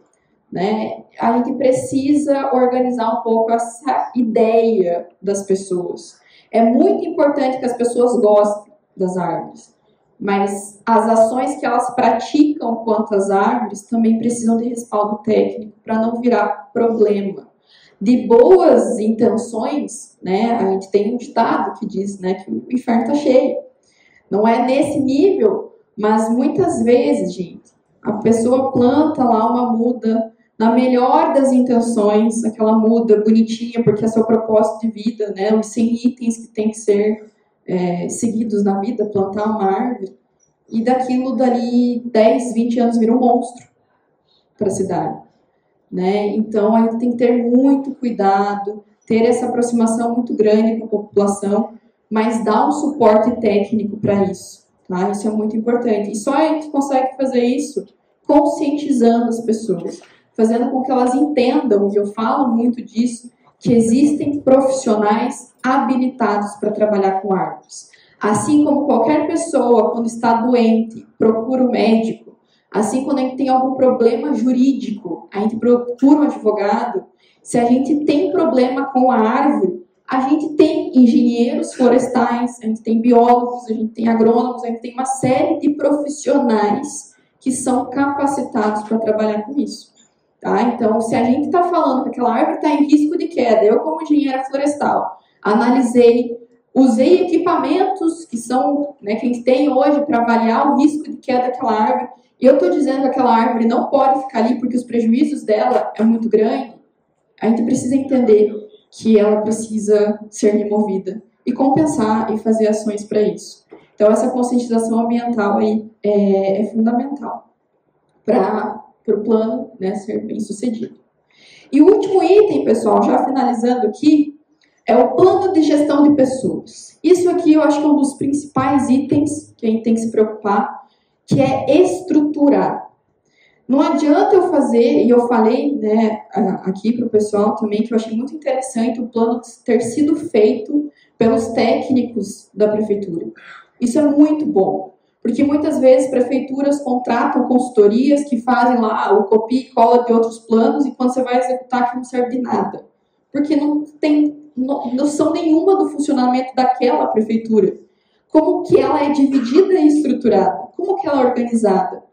Né? A gente precisa organizar um pouco essa ideia das pessoas. É muito importante que as pessoas gostem das árvores, mas as ações que elas praticam quanto às árvores também precisam de respaldo técnico para não virar problema de boas intenções, né? A gente tem um ditado que diz, né, que o inferno está cheio. Não é nesse nível, mas muitas vezes, gente, a pessoa planta lá uma muda na melhor das intenções, aquela muda bonitinha, porque é seu propósito de vida, né? Os 100 itens que tem que ser é, seguidos na vida, plantar uma árvore, e daquilo dali 10, 20 anos vira um monstro para a cidade. Né? Então, gente tem que ter muito cuidado, ter essa aproximação muito grande com a população, mas dar um suporte técnico para isso. Tá? Isso é muito importante. E só a gente consegue fazer isso conscientizando as pessoas, fazendo com que elas entendam, e eu falo muito disso, que existem profissionais habilitados para trabalhar com árvores. Assim como qualquer pessoa, quando está doente, procura um médico, Assim, quando a gente tem algum problema jurídico, a gente procura um advogado. Se a gente tem problema com a árvore, a gente tem engenheiros florestais, a gente tem biólogos, a gente tem agrônomos, a gente tem uma série de profissionais que são capacitados para trabalhar com isso. Tá? Então, se a gente está falando que aquela árvore está em risco de queda, eu, como engenheira florestal, analisei, usei equipamentos que são, né, que a gente tem hoje para avaliar o risco de queda daquela árvore, e eu estou dizendo que aquela árvore não pode ficar ali porque os prejuízos dela é muito grande, a gente precisa entender que ela precisa ser removida e compensar e fazer ações para isso. Então, essa conscientização ambiental aí é, é fundamental para o plano né, ser bem sucedido. E o último item, pessoal, já finalizando aqui, é o plano de gestão de pessoas. Isso aqui eu acho que é um dos principais itens que a gente tem que se preocupar que é estruturar. Não adianta eu fazer, e eu falei né, aqui para o pessoal também, que eu achei muito interessante o plano ter sido feito pelos técnicos da prefeitura. Isso é muito bom, porque muitas vezes prefeituras contratam consultorias que fazem lá o copia e cola de outros planos e quando você vai executar que não serve de nada, porque não tem noção nenhuma do funcionamento daquela prefeitura. Como que ela é dividida e estruturada, como que ela é organizada?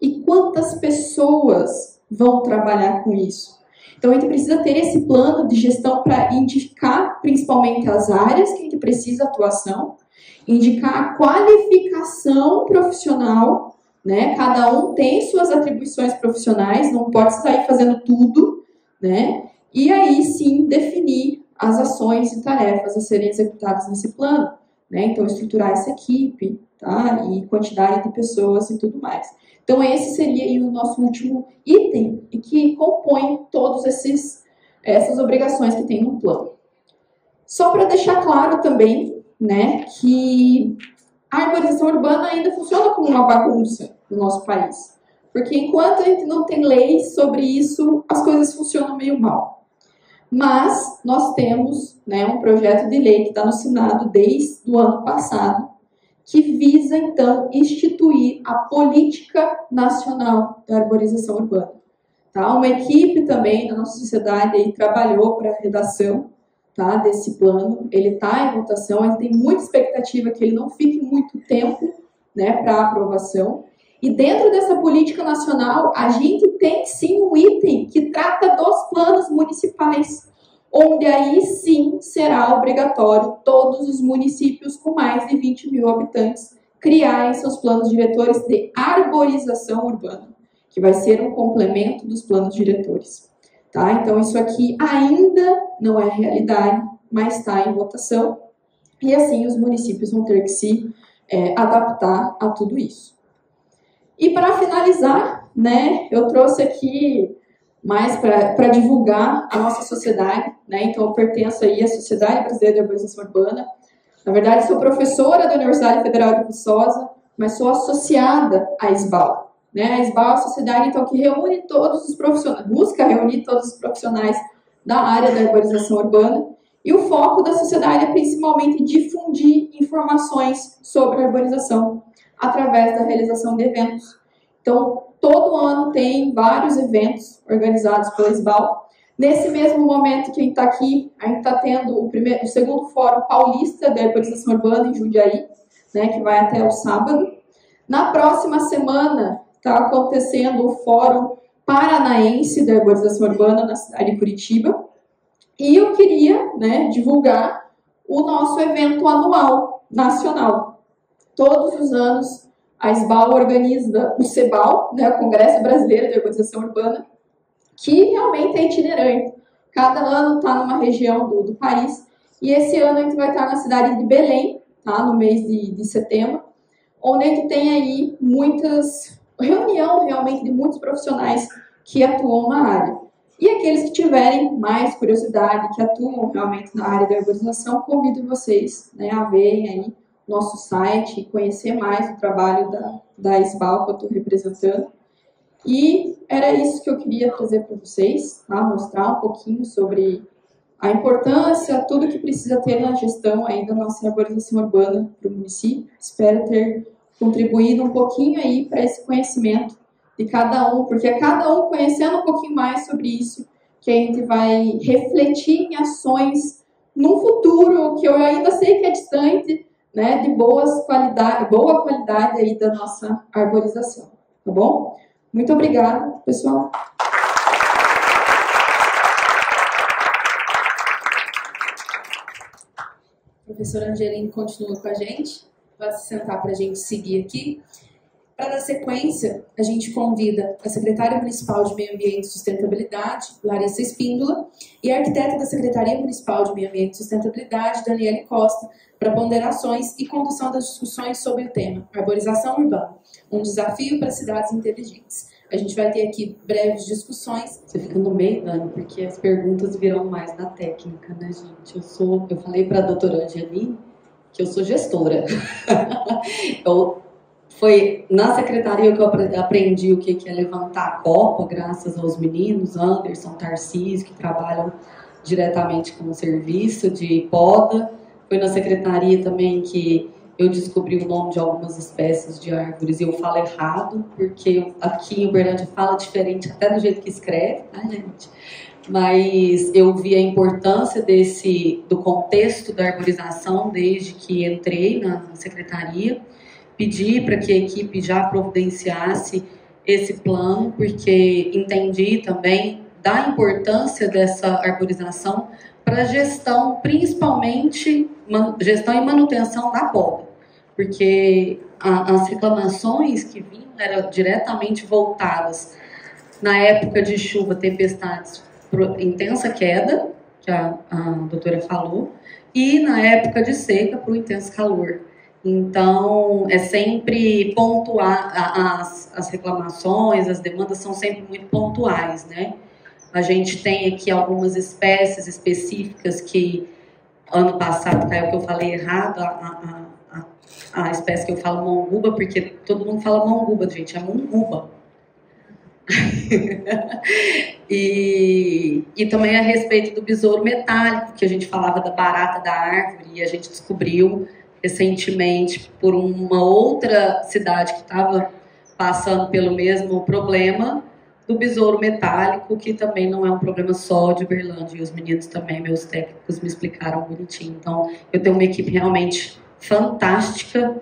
E quantas pessoas vão trabalhar com isso. Então a gente precisa ter esse plano de gestão para indicar principalmente as áreas que a gente precisa atuação, indicar a qualificação profissional, né? Cada um tem suas atribuições profissionais, não pode sair fazendo tudo, né? E aí sim definir as ações e tarefas a serem executadas nesse plano né? Então, estruturar essa equipe, tá? E quantidade de pessoas e tudo mais. Então, esse seria o nosso último item e que compõe todos esses essas obrigações que tem no plano. Só para deixar claro também, né, que a arborização urbana ainda funciona como uma bagunça no nosso país. Porque enquanto a gente não tem leis sobre isso, as coisas funcionam meio mal. Mas nós temos né, um projeto de lei que está no Senado desde o ano passado, que visa, então, instituir a Política Nacional da Arborização Urbana. Tá? Uma equipe também da nossa sociedade aí trabalhou para a redação tá, desse plano. Ele está em votação, ele tem muita expectativa que ele não fique muito tempo né, para aprovação. E dentro dessa política nacional, a gente tem sim um item que trata dos planos municipais, onde aí sim será obrigatório todos os municípios com mais de 20 mil habitantes criarem seus planos diretores de arborização urbana, que vai ser um complemento dos planos diretores. Tá? Então, isso aqui ainda não é realidade, mas está em votação, e assim os municípios vão ter que se é, adaptar a tudo isso. E para finalizar, né, eu trouxe aqui mais para divulgar a nossa sociedade, né? Então eu pertenço aí à Sociedade Brasileira de Arborização Urbana. Na verdade, sou professora da Universidade Federal de Viçosa, mas sou associada à SBAL. Né? A SBAL é a sociedade então que reúne todos os profissionais, busca reunir todos os profissionais da área da arborização urbana. E o foco da sociedade é principalmente difundir informações sobre a arborização através da realização de eventos. Então, todo ano tem vários eventos organizados pela SBAL. Nesse mesmo momento que a gente está aqui, a gente está tendo o, primeiro, o segundo Fórum Paulista de Arborização Urbana em Jundiaí, né, que vai até o sábado. Na próxima semana está acontecendo o Fórum Paranaense de Arborização Urbana na cidade de Curitiba. E eu queria né, divulgar o nosso evento anual nacional, Todos os anos, a SBAL organiza o CEBAL, né, o Congresso Brasileiro de Organização Urbana, que realmente é itinerante. Cada ano está numa região do, do, país. E esse ano a gente vai estar na cidade de Belém, tá, no mês de, de setembro, onde a gente tem aí muitas reunião realmente de muitos profissionais que atuam na área. E aqueles que tiverem mais curiosidade, que atuam realmente na área da urbanização, convido vocês né, a verem aí nosso site e conhecer mais o trabalho da, da SBAL que eu estou representando. E era isso que eu queria trazer para vocês, tá? mostrar um pouquinho sobre a importância, tudo que precisa ter na gestão aí da nossa arborização urbana para o município. Espero ter contribuído um pouquinho aí para esse conhecimento de cada um, porque é cada um conhecendo um pouquinho mais sobre isso que a gente vai refletir em ações num futuro que eu ainda sei que é distante, né, de boas qualidade, boa qualidade aí da nossa arborização, tá bom? Muito obrigada, pessoal. A professora Angeline continua com a gente, vai se sentar para a gente seguir aqui. Para dar sequência, a gente convida a secretária municipal de Meio Ambiente e Sustentabilidade, Larissa Espíndola, e a arquiteta da Secretaria Municipal de Meio Ambiente e Sustentabilidade, Daniele Costa, para ponderações e condução das discussões sobre o tema arborização urbana, um desafio para cidades inteligentes. A gente vai ter aqui breves discussões. Você fica no meio, Dani, porque as perguntas virão mais da técnica, né, gente? Eu sou, eu falei para a doutora Angeline que eu sou gestora. eu foi na secretaria que eu aprendi o que é levantar a copa, graças aos meninos, Anderson, Tarcísio, que trabalham diretamente com o serviço de poda. Foi na secretaria também que eu descobri o nome de algumas espécies de árvores e eu falo errado, porque aqui em Uberlândia fala diferente até do jeito que escreve, tá, gente? Mas eu vi a importância desse do contexto da arborização desde que entrei na secretaria. Pedir para que a equipe já providenciasse esse plano, porque entendi também da importância dessa arborização para gestão, principalmente gestão e manutenção da poda, porque a, as reclamações que vinham eram diretamente voltadas na época de chuva, tempestades, intensa queda, que a, a doutora falou, e na época de seca, para o intenso calor. Então, é sempre pontuar, as, as reclamações, as demandas são sempre muito pontuais, né? A gente tem aqui algumas espécies específicas que, ano passado, caiu que eu falei errado, a, a, a, a espécie que eu falo monguba, porque todo mundo fala monguba, gente, é monguba. e, e também a respeito do besouro metálico, que a gente falava da barata da árvore, e a gente descobriu recentemente por uma outra cidade que estava passando pelo mesmo problema do besouro metálico, que também não é um problema só de Berlândia, e os meninos também, meus técnicos, me explicaram bonitinho. Então, eu tenho uma equipe realmente fantástica,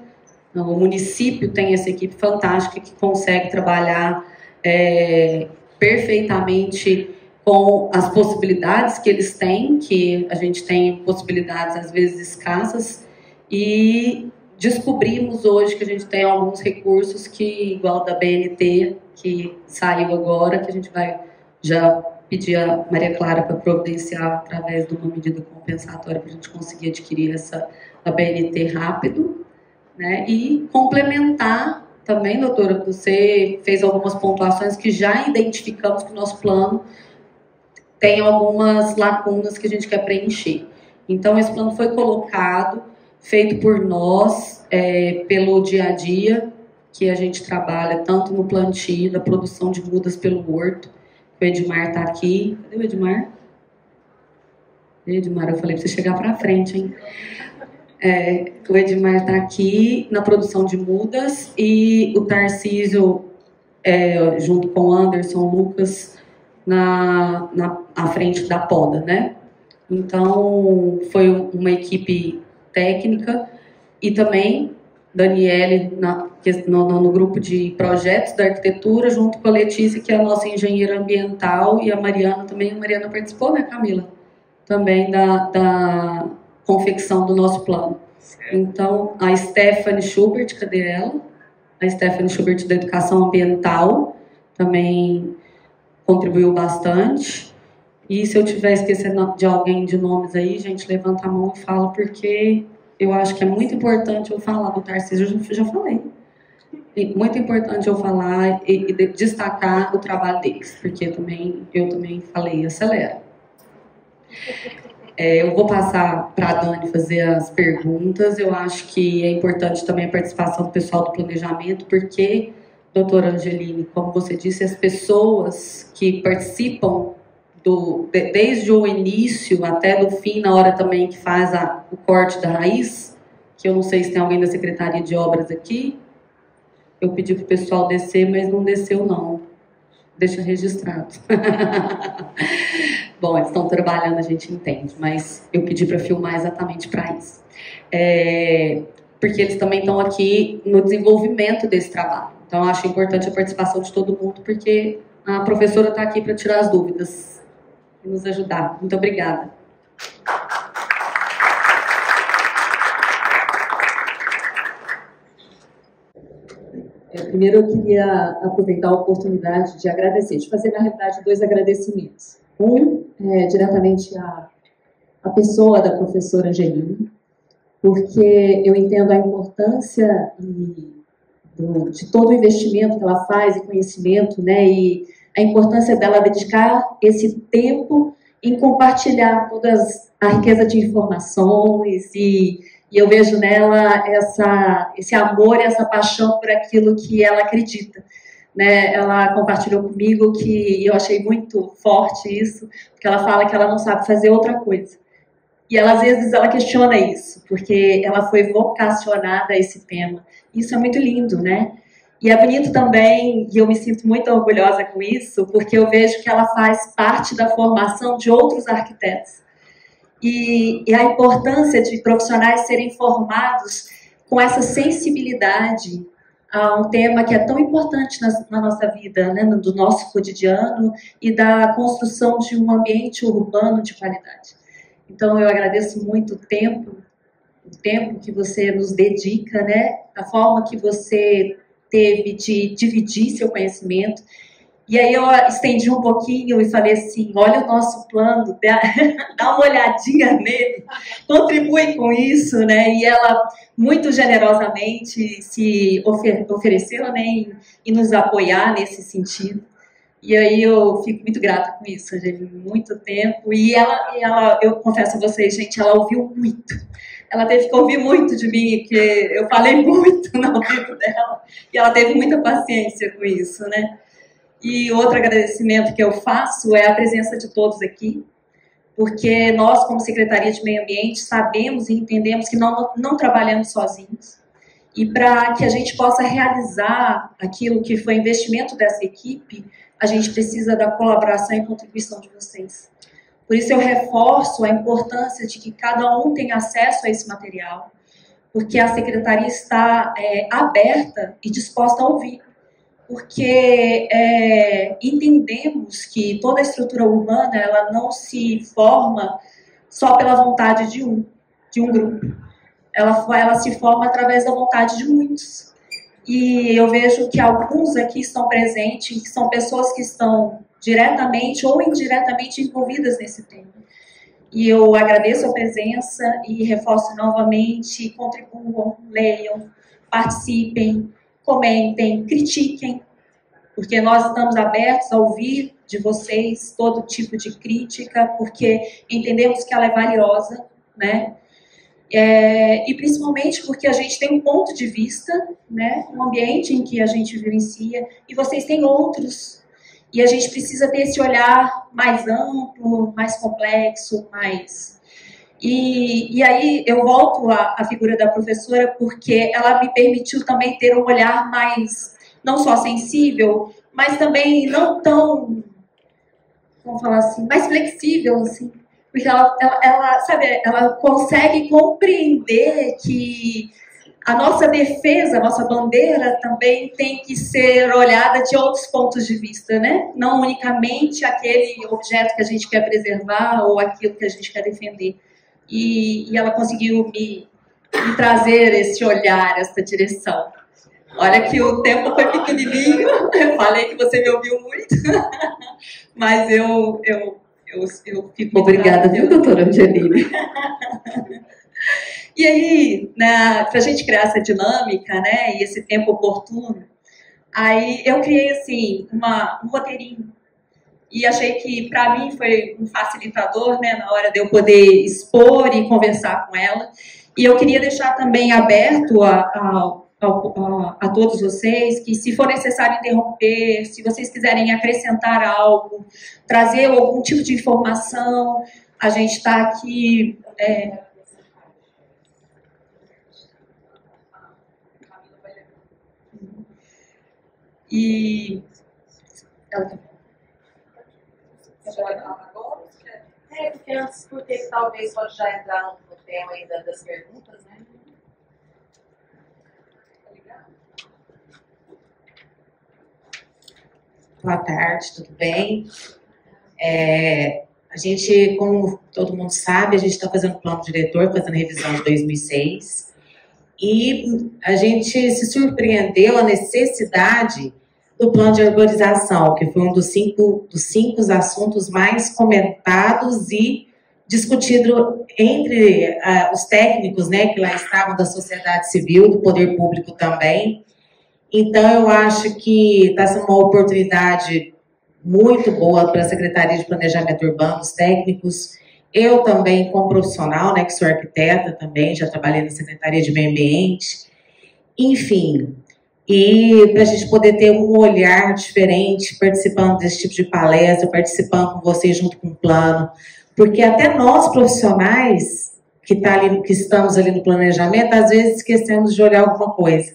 o município tem essa equipe fantástica que consegue trabalhar é, perfeitamente com as possibilidades que eles têm, que a gente tem possibilidades às vezes escassas, e descobrimos hoje que a gente tem alguns recursos que, igual da BNT, que saiu agora, que a gente vai já pedir a Maria Clara para providenciar através de uma medida compensatória para a gente conseguir adquirir essa a BNT rápido, né? E complementar também, doutora, você fez algumas pontuações que já identificamos que o nosso plano tem algumas lacunas que a gente quer preencher. Então, esse plano foi colocado, feito por nós, é, pelo dia a dia, que a gente trabalha tanto no plantio, da produção de mudas pelo horto. O Edmar está aqui. Cadê o Edmar? Edmar, eu falei para você chegar para frente, hein? É, o Edmar está aqui na produção de mudas e o Tarcísio, é, junto com o Anderson, Lucas, na, na à frente da poda, né? Então, foi uma equipe técnica e também Daniele na, no, no, grupo de projetos da arquitetura, junto com a Letícia, que é a nossa engenheira ambiental, e a Mariana também. A Mariana participou, né, Camila? Também da, da confecção do nosso plano. Então, a Stephanie Schubert, cadê ela? A Stephanie Schubert da Educação Ambiental também contribuiu bastante. E se eu tiver esquecendo de alguém de nomes aí, gente, levanta a mão e fala, porque eu acho que é muito importante eu falar do Tarcísio, eu já, já falei. E muito importante eu falar e, e destacar o trabalho deles, porque eu também, eu também falei, acelera. É, eu vou passar para a Dani fazer as perguntas. Eu acho que é importante também a participação do pessoal do planejamento, porque, doutora Angeline, como você disse, as pessoas que participam do, de, desde o início até do fim, na hora também que faz a, o corte da raiz, que eu não sei se tem alguém da Secretaria de Obras aqui, eu pedi para o pessoal descer, mas não desceu não. Deixa registrado. Bom, eles estão trabalhando, a gente entende, mas eu pedi para filmar exatamente para isso. É, porque eles também estão aqui no desenvolvimento desse trabalho. Então, acho importante a participação de todo mundo, porque a professora está aqui para tirar as dúvidas e nos ajudar. Muito obrigada. É, primeiro, eu queria aproveitar a oportunidade de agradecer, de fazer, na realidade, dois agradecimentos. Um, é, diretamente à, à pessoa da professora Angelina, porque eu entendo a importância e, do, de todo o investimento que ela faz e conhecimento, né, e a importância dela dedicar esse tempo em compartilhar toda a riqueza de informações e e eu vejo nela essa, esse amor e essa paixão por aquilo que ela acredita. Né? Ela compartilhou comigo que eu achei muito forte isso, porque ela fala que ela não sabe fazer outra coisa. E ela, às vezes ela questiona isso, porque ela foi vocacionada a esse tema. Isso é muito lindo, né? E é bonito também, e eu me sinto muito orgulhosa com isso, porque eu vejo que ela faz parte da formação de outros arquitetos e, e a importância de profissionais serem formados com essa sensibilidade a um tema que é tão importante na, na nossa vida, né, do nosso cotidiano e da construção de um ambiente urbano de qualidade. Então eu agradeço muito o tempo, o tempo que você nos dedica, né, a forma que você teve de dividir seu conhecimento e aí eu estendi um pouquinho e falei assim, olha o nosso plano, dá uma olhadinha nele, contribui com isso, né? E ela muito generosamente se ofer ofereceu, né, em, nos apoiar nesse sentido. E aí eu fico muito grata com isso, gente, muito tempo. E ela, e ela, eu confesso a vocês, gente, ela ouviu muito. Ela teve que ouvir muito de mim, porque eu falei muito no ouvido dela. E ela teve muita paciência com isso, né? E outro agradecimento que eu faço é a presença de todos aqui, porque nós, como Secretaria de Meio Ambiente, sabemos e entendemos que não, não trabalhamos sozinhos. E para que a gente possa realizar aquilo que foi investimento dessa equipe, a gente precisa da colaboração e contribuição de vocês. Por isso eu reforço a importância de que cada um tenha acesso a esse material, porque a secretaria está é, aberta e disposta a ouvir, porque é, entendemos que toda a estrutura urbana ela não se forma só pela vontade de um, de um grupo. Ela, ela se forma através da vontade de muitos. E eu vejo que alguns aqui estão presentes, que são pessoas que estão diretamente ou indiretamente envolvidas nesse tema. E eu agradeço a presença e reforço novamente, contribuam, leiam, participem, comentem, critiquem, porque nós estamos abertos a ouvir de vocês todo tipo de crítica, porque entendemos que ela é valiosa, né? É, e principalmente porque a gente tem um ponto de vista, né, um ambiente em que a gente vivencia, e vocês têm outros. E a gente precisa ter esse olhar mais amplo, mais complexo, mais. E, e aí eu volto à, figura da professora porque ela me permitiu também ter um olhar mais, não só sensível, mas também não tão, vamos falar assim, mais flexível, assim, porque ela, ela, ela, sabe, ela consegue compreender que a nossa defesa, a nossa bandeira também tem que ser olhada de outros pontos de vista, né? Não unicamente aquele objeto que a gente quer preservar ou aquilo que a gente quer defender. E, e ela conseguiu me, me trazer esse olhar, essa direção. Olha que o tempo foi pequenininho, eu falei que você me ouviu muito, mas eu, eu eu, eu fico Obrigada, viu, doutora Angelina? e aí, né, para a gente criar essa dinâmica, né, e esse tempo oportuno, aí eu criei, assim, uma, um roteirinho. E achei que, para mim, foi um facilitador, né, na hora de eu poder expor e conversar com ela. E eu queria deixar também aberto a, a a, a, todos vocês que, se for necessário interromper, se vocês quiserem acrescentar algo, trazer algum tipo de informação, a gente está aqui. É, e. É, porque antes, porque talvez pode já entrar no tema ainda das perguntas, né? Boa tarde, tudo bem? É, a gente, como todo mundo sabe, a gente está fazendo plano diretor, fazendo revisão de 2006, e a gente se surpreendeu a necessidade do plano de arborização, que foi um dos cinco, dos cinco assuntos mais comentados e discutido entre uh, os técnicos, né, que lá estavam da sociedade civil, do poder público também, então, eu acho que está sendo uma oportunidade muito boa para a Secretaria de Planejamento Urbano, os técnicos. Eu também, como profissional, né, que sou arquiteta também, já trabalhei na Secretaria de Meio Ambiente. Enfim, e para a gente poder ter um olhar diferente, participando desse tipo de palestra, participando com vocês junto com o plano, porque até nós profissionais que, tá ali, que estamos ali no planejamento, às vezes esquecemos de olhar alguma coisa.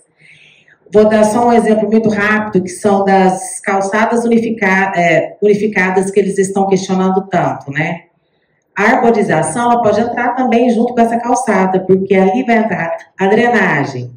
Vou dar só um exemplo muito rápido, que são das calçadas é, unificadas que eles estão questionando tanto, né? A arborização ela pode entrar também junto com essa calçada, porque ali vai entrar a drenagem.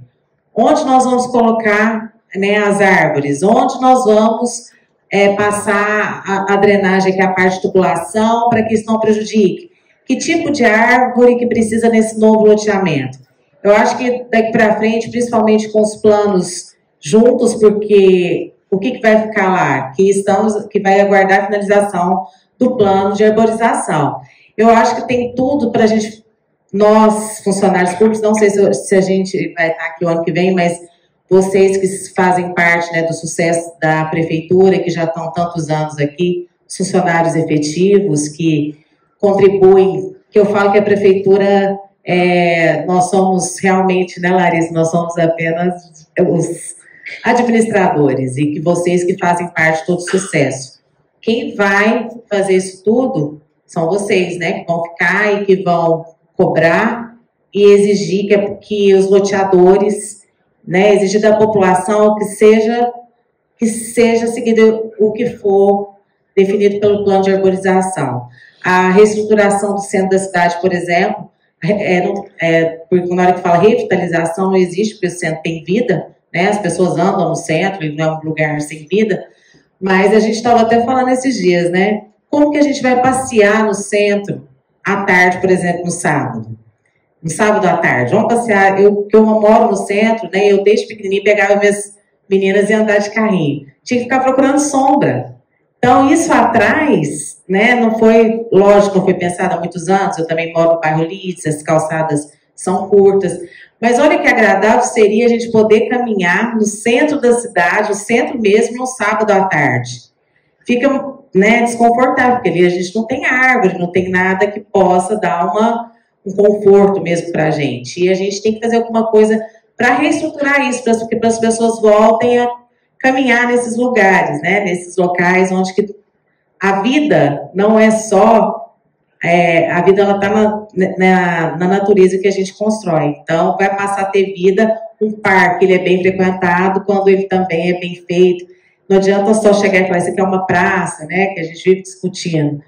Onde nós vamos colocar né, as árvores? Onde nós vamos é, passar a, a, drenagem, que é a parte de tubulação, para que isso não prejudique? Que tipo de árvore que precisa nesse novo loteamento? Eu acho que daqui para frente, principalmente com os planos juntos, porque o que, que vai ficar lá? Que estamos, que vai aguardar a finalização do plano de arborização. Eu acho que tem tudo para a gente, nós, funcionários públicos, não sei se, se, a gente vai estar aqui o ano que vem, mas vocês que fazem parte né, do sucesso da prefeitura, que já estão tantos anos aqui, funcionários efetivos que contribuem, que eu falo que a prefeitura é, nós somos realmente, né, Larissa, nós somos apenas os administradores e que vocês que fazem parte de todo o sucesso. Quem vai fazer isso tudo são vocês, né, que vão ficar e que vão cobrar e exigir que, que os loteadores, né, exigir da população que seja que seja seguido o que for definido pelo plano de arborização. A reestruturação do centro da cidade, por exemplo, é, é, porque na hora que fala revitalização não existe, porque o centro tem vida, né? As pessoas andam no centro, ele não é um lugar sem vida. Mas a gente estava até falando esses dias, né? Como que a gente vai passear no centro à tarde, por exemplo, no sábado? No sábado à tarde, vamos passear. Eu, eu moro no centro, né? Eu desde pequenininho pegava minhas meninas e andar de carrinho. Tinha que ficar procurando sombra. Então, isso atrás, né, não foi, lógico, não foi pensado há muitos anos, eu também moro no bairro Leeds, as calçadas são curtas, mas olha que agradável seria a gente poder caminhar no centro da cidade, no centro mesmo, no sábado à tarde. Fica, né, desconfortável, porque ali a gente não tem árvore, não tem nada que possa dar uma, um conforto mesmo para a gente. E a gente tem que fazer alguma coisa para reestruturar isso, para as pessoas voltem a caminhar nesses lugares, né? Nesses locais onde que a vida não é só é, a vida ela está na, na, na, natureza que a gente constrói. Então, vai passar a ter vida. Um parque ele é bem frequentado quando ele também é bem feito. Não adianta só chegar e falar isso aqui é uma praça, né? Que a gente vive discutindo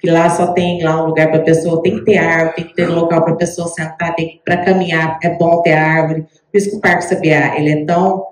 que lá só tem lá um lugar para a pessoa, tem que ter árvore, tem que ter local para a pessoa sentar, tem para caminhar, é bom ter árvore. Por isso que o Parque Sabiá, ele é tão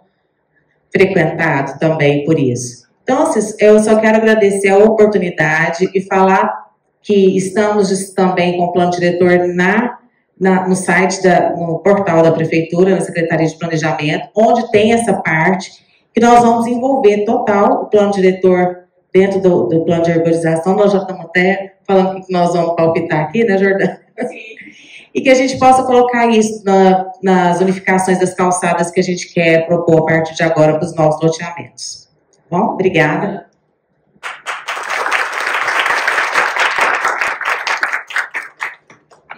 frequentado também por isso. Então, assim, eu só quero agradecer a oportunidade e falar que estamos também com o plano diretor na, na, no site, da, no portal da Prefeitura, na Secretaria de Planejamento, onde tem essa parte que nós vamos envolver total o plano diretor dentro do, do plano de arborização. Nós já estamos até falando que nós vamos palpitar aqui, né, Jordana? Sim e que a gente possa colocar isso na, nas unificações das calçadas que a gente quer propor a partir de agora para os novos loteamentos. Bom, obrigada.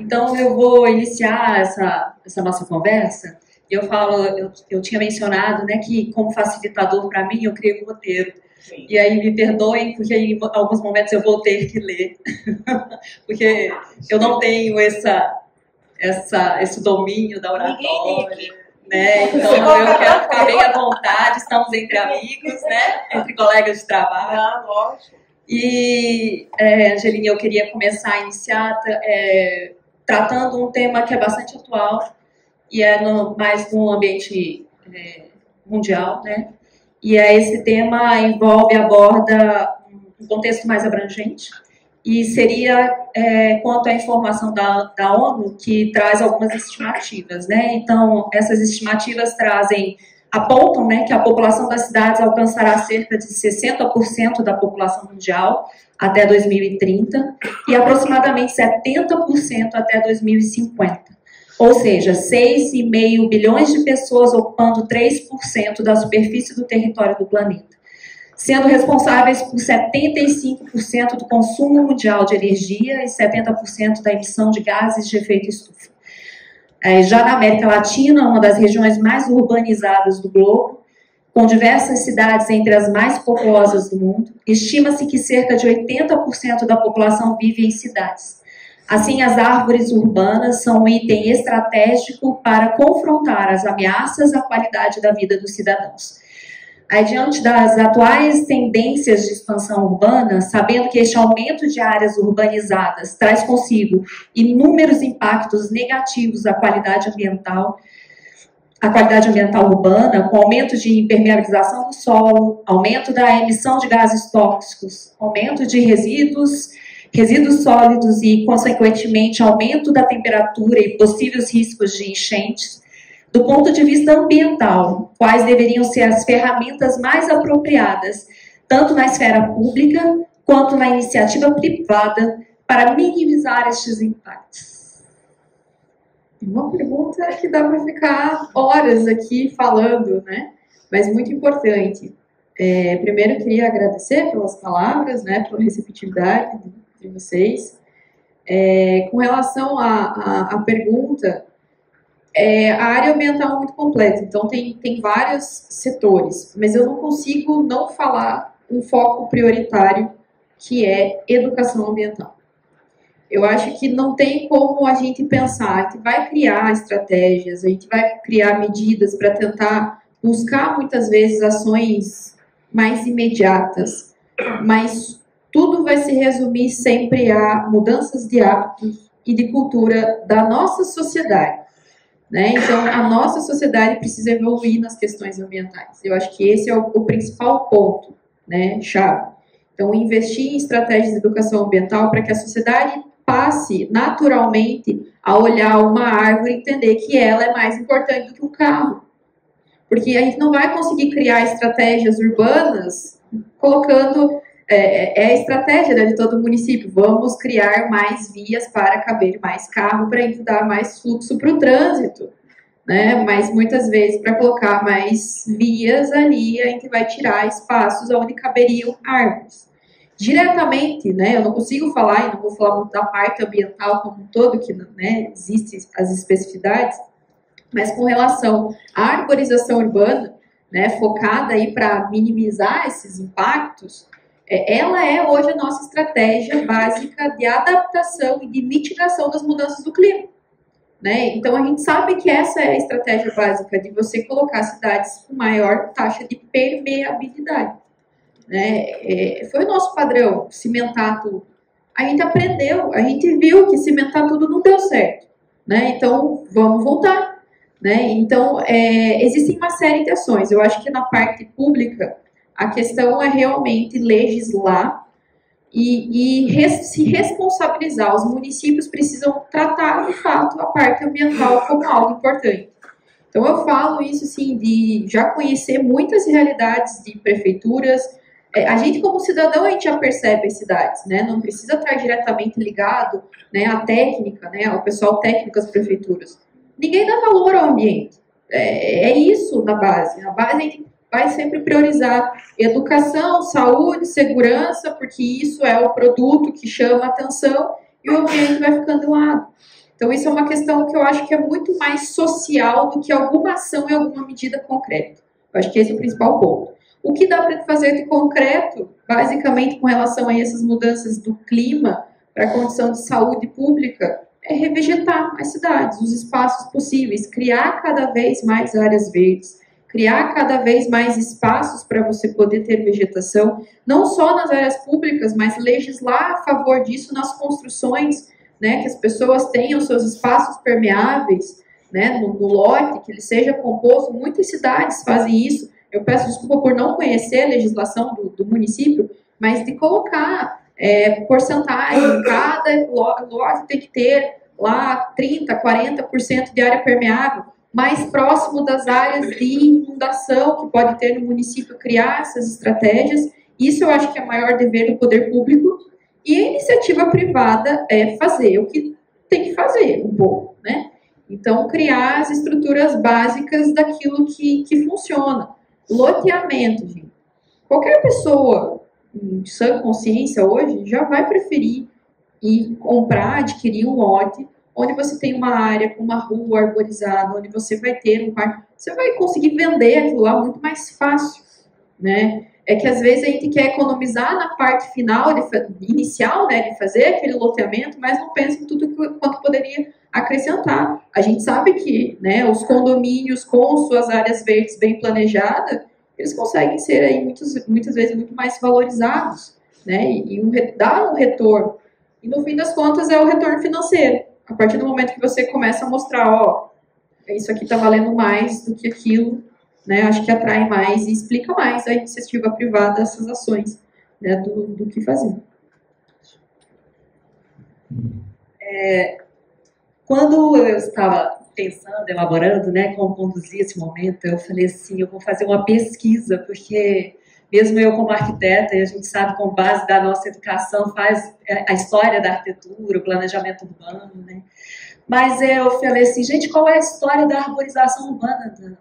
Então, eu vou iniciar essa, essa nossa conversa. Eu falo, eu, eu tinha mencionado né, que, como facilitador para mim, eu criei um roteiro. Sim. E aí me perdoem, porque em alguns momentos eu vou ter que ler, porque eu não tenho essa, essa, esse domínio da oratória. Né? Então eu quero ficar bem à vontade, estamos entre amigos, né? entre colegas de trabalho. Ah, lógico. E, é, Angelina, eu queria começar a iniciar é, tratando um tema que é bastante atual e é no, mais no ambiente é, mundial, né? E é, esse tema envolve, aborda um contexto mais abrangente, e seria é, quanto à informação da, da ONU, que traz algumas estimativas, né? Então, essas estimativas trazem, apontam né, que a população das cidades alcançará cerca de 60% da população mundial até 2030 e aproximadamente 70% até 2050. Ou seja, 6,5 bilhões de pessoas ocupando 3% da superfície do território do planeta sendo responsáveis por 75% do consumo mundial de energia e 70% da emissão de gases de efeito estufa. É, já na América Latina, uma das regiões mais urbanizadas do globo, com diversas cidades entre as mais populosas do mundo, estima-se que cerca de 80% da população vive em cidades. Assim, as árvores urbanas são um item estratégico para confrontar as ameaças à qualidade da vida dos cidadãos. Aí, diante das atuais tendências de expansão urbana, sabendo que este aumento de áreas urbanizadas traz consigo inúmeros impactos negativos à qualidade ambiental, à qualidade ambiental urbana, com aumento de impermeabilização do solo, aumento da emissão de gases tóxicos, aumento de resíduos, resíduos sólidos e, consequentemente, aumento da temperatura e possíveis riscos de enchentes, do ponto de vista ambiental, quais deveriam ser as ferramentas mais apropriadas, tanto na esfera pública quanto na iniciativa privada, para minimizar estes impactos? Uma pergunta que dá para ficar horas aqui falando, né? Mas muito importante. É, primeiro, queria agradecer pelas palavras, né, pela receptividade de vocês. É, com relação à pergunta é, a área ambiental é muito completa, então tem, tem vários setores, mas eu não consigo não falar um foco prioritário que é educação ambiental. Eu acho que não tem como a gente pensar, gente vai criar estratégias, a gente vai criar medidas para tentar buscar muitas vezes ações mais imediatas, mas vai se resumir sempre a mudanças de hábitos e de cultura da nossa sociedade. Né? Então, a nossa sociedade precisa evoluir nas questões ambientais. Eu acho que esse é o, o principal ponto, né, chave. Então, investir em estratégias de educação ambiental para que a sociedade passe naturalmente a olhar uma árvore e entender que ela é mais importante do que um carro. Porque a gente não vai conseguir criar estratégias urbanas colocando. É, é a estratégia né, de todo município. Vamos criar mais vias para caber mais carro, para dar mais fluxo para o trânsito. Né? Mas muitas vezes, para colocar mais vias ali, a gente vai tirar espaços onde caberiam árvores diretamente, né, eu não consigo falar, e não vou falar muito da parte ambiental como um todo, que né, existem as especificidades, mas com relação à arborização urbana, né, focada aí para minimizar esses impactos, ela é hoje a nossa estratégia básica de adaptação e de mitigação das mudanças do clima. Né? Então a gente sabe que essa é a estratégia básica de você colocar cidades com maior taxa de permeabilidade. Né? É, foi o nosso padrão, cimentar tudo. A gente aprendeu, a gente viu que cimentar tudo não deu certo. Né? Então, vamos voltar. Né? Então, é, existem uma série de ações. Eu acho que na parte pública, a questão é realmente legislar e, e res, se responsabilizar. Os municípios precisam tratar, de fato, a parte ambiental como algo importante. Então, eu falo isso, assim, de já conhecer muitas realidades de prefeituras, é, a gente como cidadão a gente já percebe as cidades, né? Não precisa estar diretamente ligado, né, à técnica, né, ao pessoal técnico das prefeituras. Ninguém dá valor ao ambiente. É, é isso na base. Na base a gente vai sempre priorizar educação, saúde, segurança, porque isso é o produto que chama atenção e o ambiente vai ficando de lado. Então, isso é uma questão que eu acho que é muito mais social do que alguma ação e alguma medida concreta. Eu acho que esse é o principal ponto. O que dá para fazer de concreto, basicamente com relação a essas mudanças do clima, para a condição de saúde pública, é revegetar as cidades, os espaços possíveis, criar cada vez mais áreas verdes, criar cada vez mais espaços para você poder ter vegetação, não só nas áreas públicas, mas legislar a favor disso nas construções, né, que as pessoas tenham seus espaços permeáveis, né, no, no lote, que ele seja composto. Muitas cidades fazem isso, eu peço desculpa por não conhecer a legislação do, do município, mas de colocar é, porcentagem, cada loja tem que ter lá 30%, 40% de área permeável, mais próximo das áreas de inundação que pode ter no município, criar essas estratégias. Isso eu acho que é o maior dever do poder público. E a iniciativa privada é fazer o que tem que fazer um pouco, né? Então, criar as estruturas básicas daquilo que, que funciona. Loteamento, gente. Qualquer pessoa em sã consciência hoje já vai preferir ir comprar, adquirir um lote onde você tem uma área com uma rua arborizada, onde você vai ter um parque. Você vai conseguir vender aquilo lá muito mais fácil, né? É que às vezes a gente quer economizar na parte final, de, inicial, né, de fazer aquele loteamento, mas não pensa em tudo quanto poderia acrescentar. A gente sabe que né, os condomínios com suas áreas verdes bem planejadas, eles conseguem ser aí muitos, muitas vezes muito mais valorizados, né, e, e um, dar um retorno. E no fim das contas é o retorno financeiro. A partir do momento que você começa a mostrar, ó, isso aqui está valendo mais do que aquilo, né, acho que atrai mais e explica mais a iniciativa privada essas ações né, do, do que fazer. É, quando eu estava pensando, elaborando, né, como conduzir esse momento, eu falei assim, eu vou fazer uma pesquisa, porque mesmo eu como arquiteta, e a gente sabe com base da nossa educação, faz é, a história da arquitetura, o planejamento urbano, né? Mas eu falei assim, gente, qual é a história da arborização urbana do,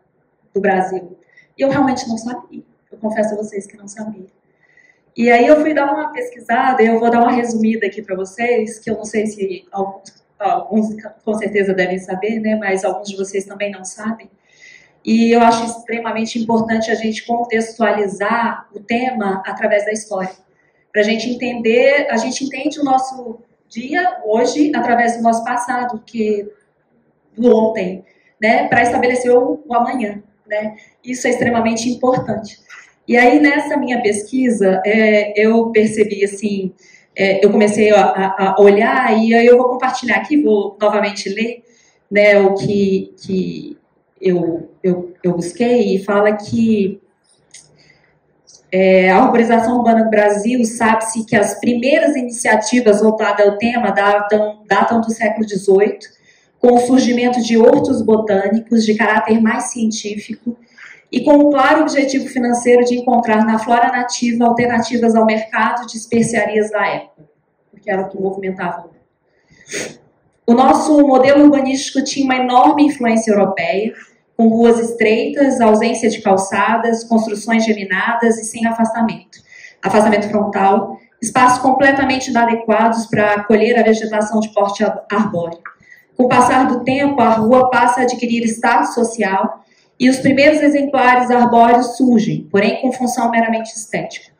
do Brasil? E eu realmente não sabia. Eu confesso a vocês que não sabia. E aí eu fui dar uma pesquisada, eu vou dar uma resumida aqui para vocês, que eu não sei se alguns alguns com certeza devem saber, né, mas alguns de vocês também não sabem. E eu acho extremamente importante a gente contextualizar o tema através da história. Para a gente entender, a gente entende o nosso dia, hoje, através do nosso passado, que do ontem, né, para estabelecer o, o amanhã, né? Isso é extremamente importante. E aí nessa minha pesquisa, é, eu percebi assim, é, eu comecei a, a, olhar e aí eu vou compartilhar aqui, vou novamente ler, né, o que, que eu, eu, eu busquei e fala que é, a urbanização urbana do Brasil, sabe-se que as primeiras iniciativas voltadas ao tema datam, datam do século XVIII, com o surgimento de hortos botânicos de caráter mais científico e com o claro objetivo financeiro de encontrar na flora nativa alternativas ao mercado de especiarias da época, porque era o que movimentava. O nosso modelo urbanístico tinha uma enorme influência europeia, com ruas estreitas, ausência de calçadas, construções geminadas e sem afastamento. Afastamento frontal, espaços completamente inadequados para acolher a vegetação de porte arbóreo. Com o passar do tempo, a rua passa a adquirir status social e os primeiros exemplares arbóreos surgem, porém com função meramente estética.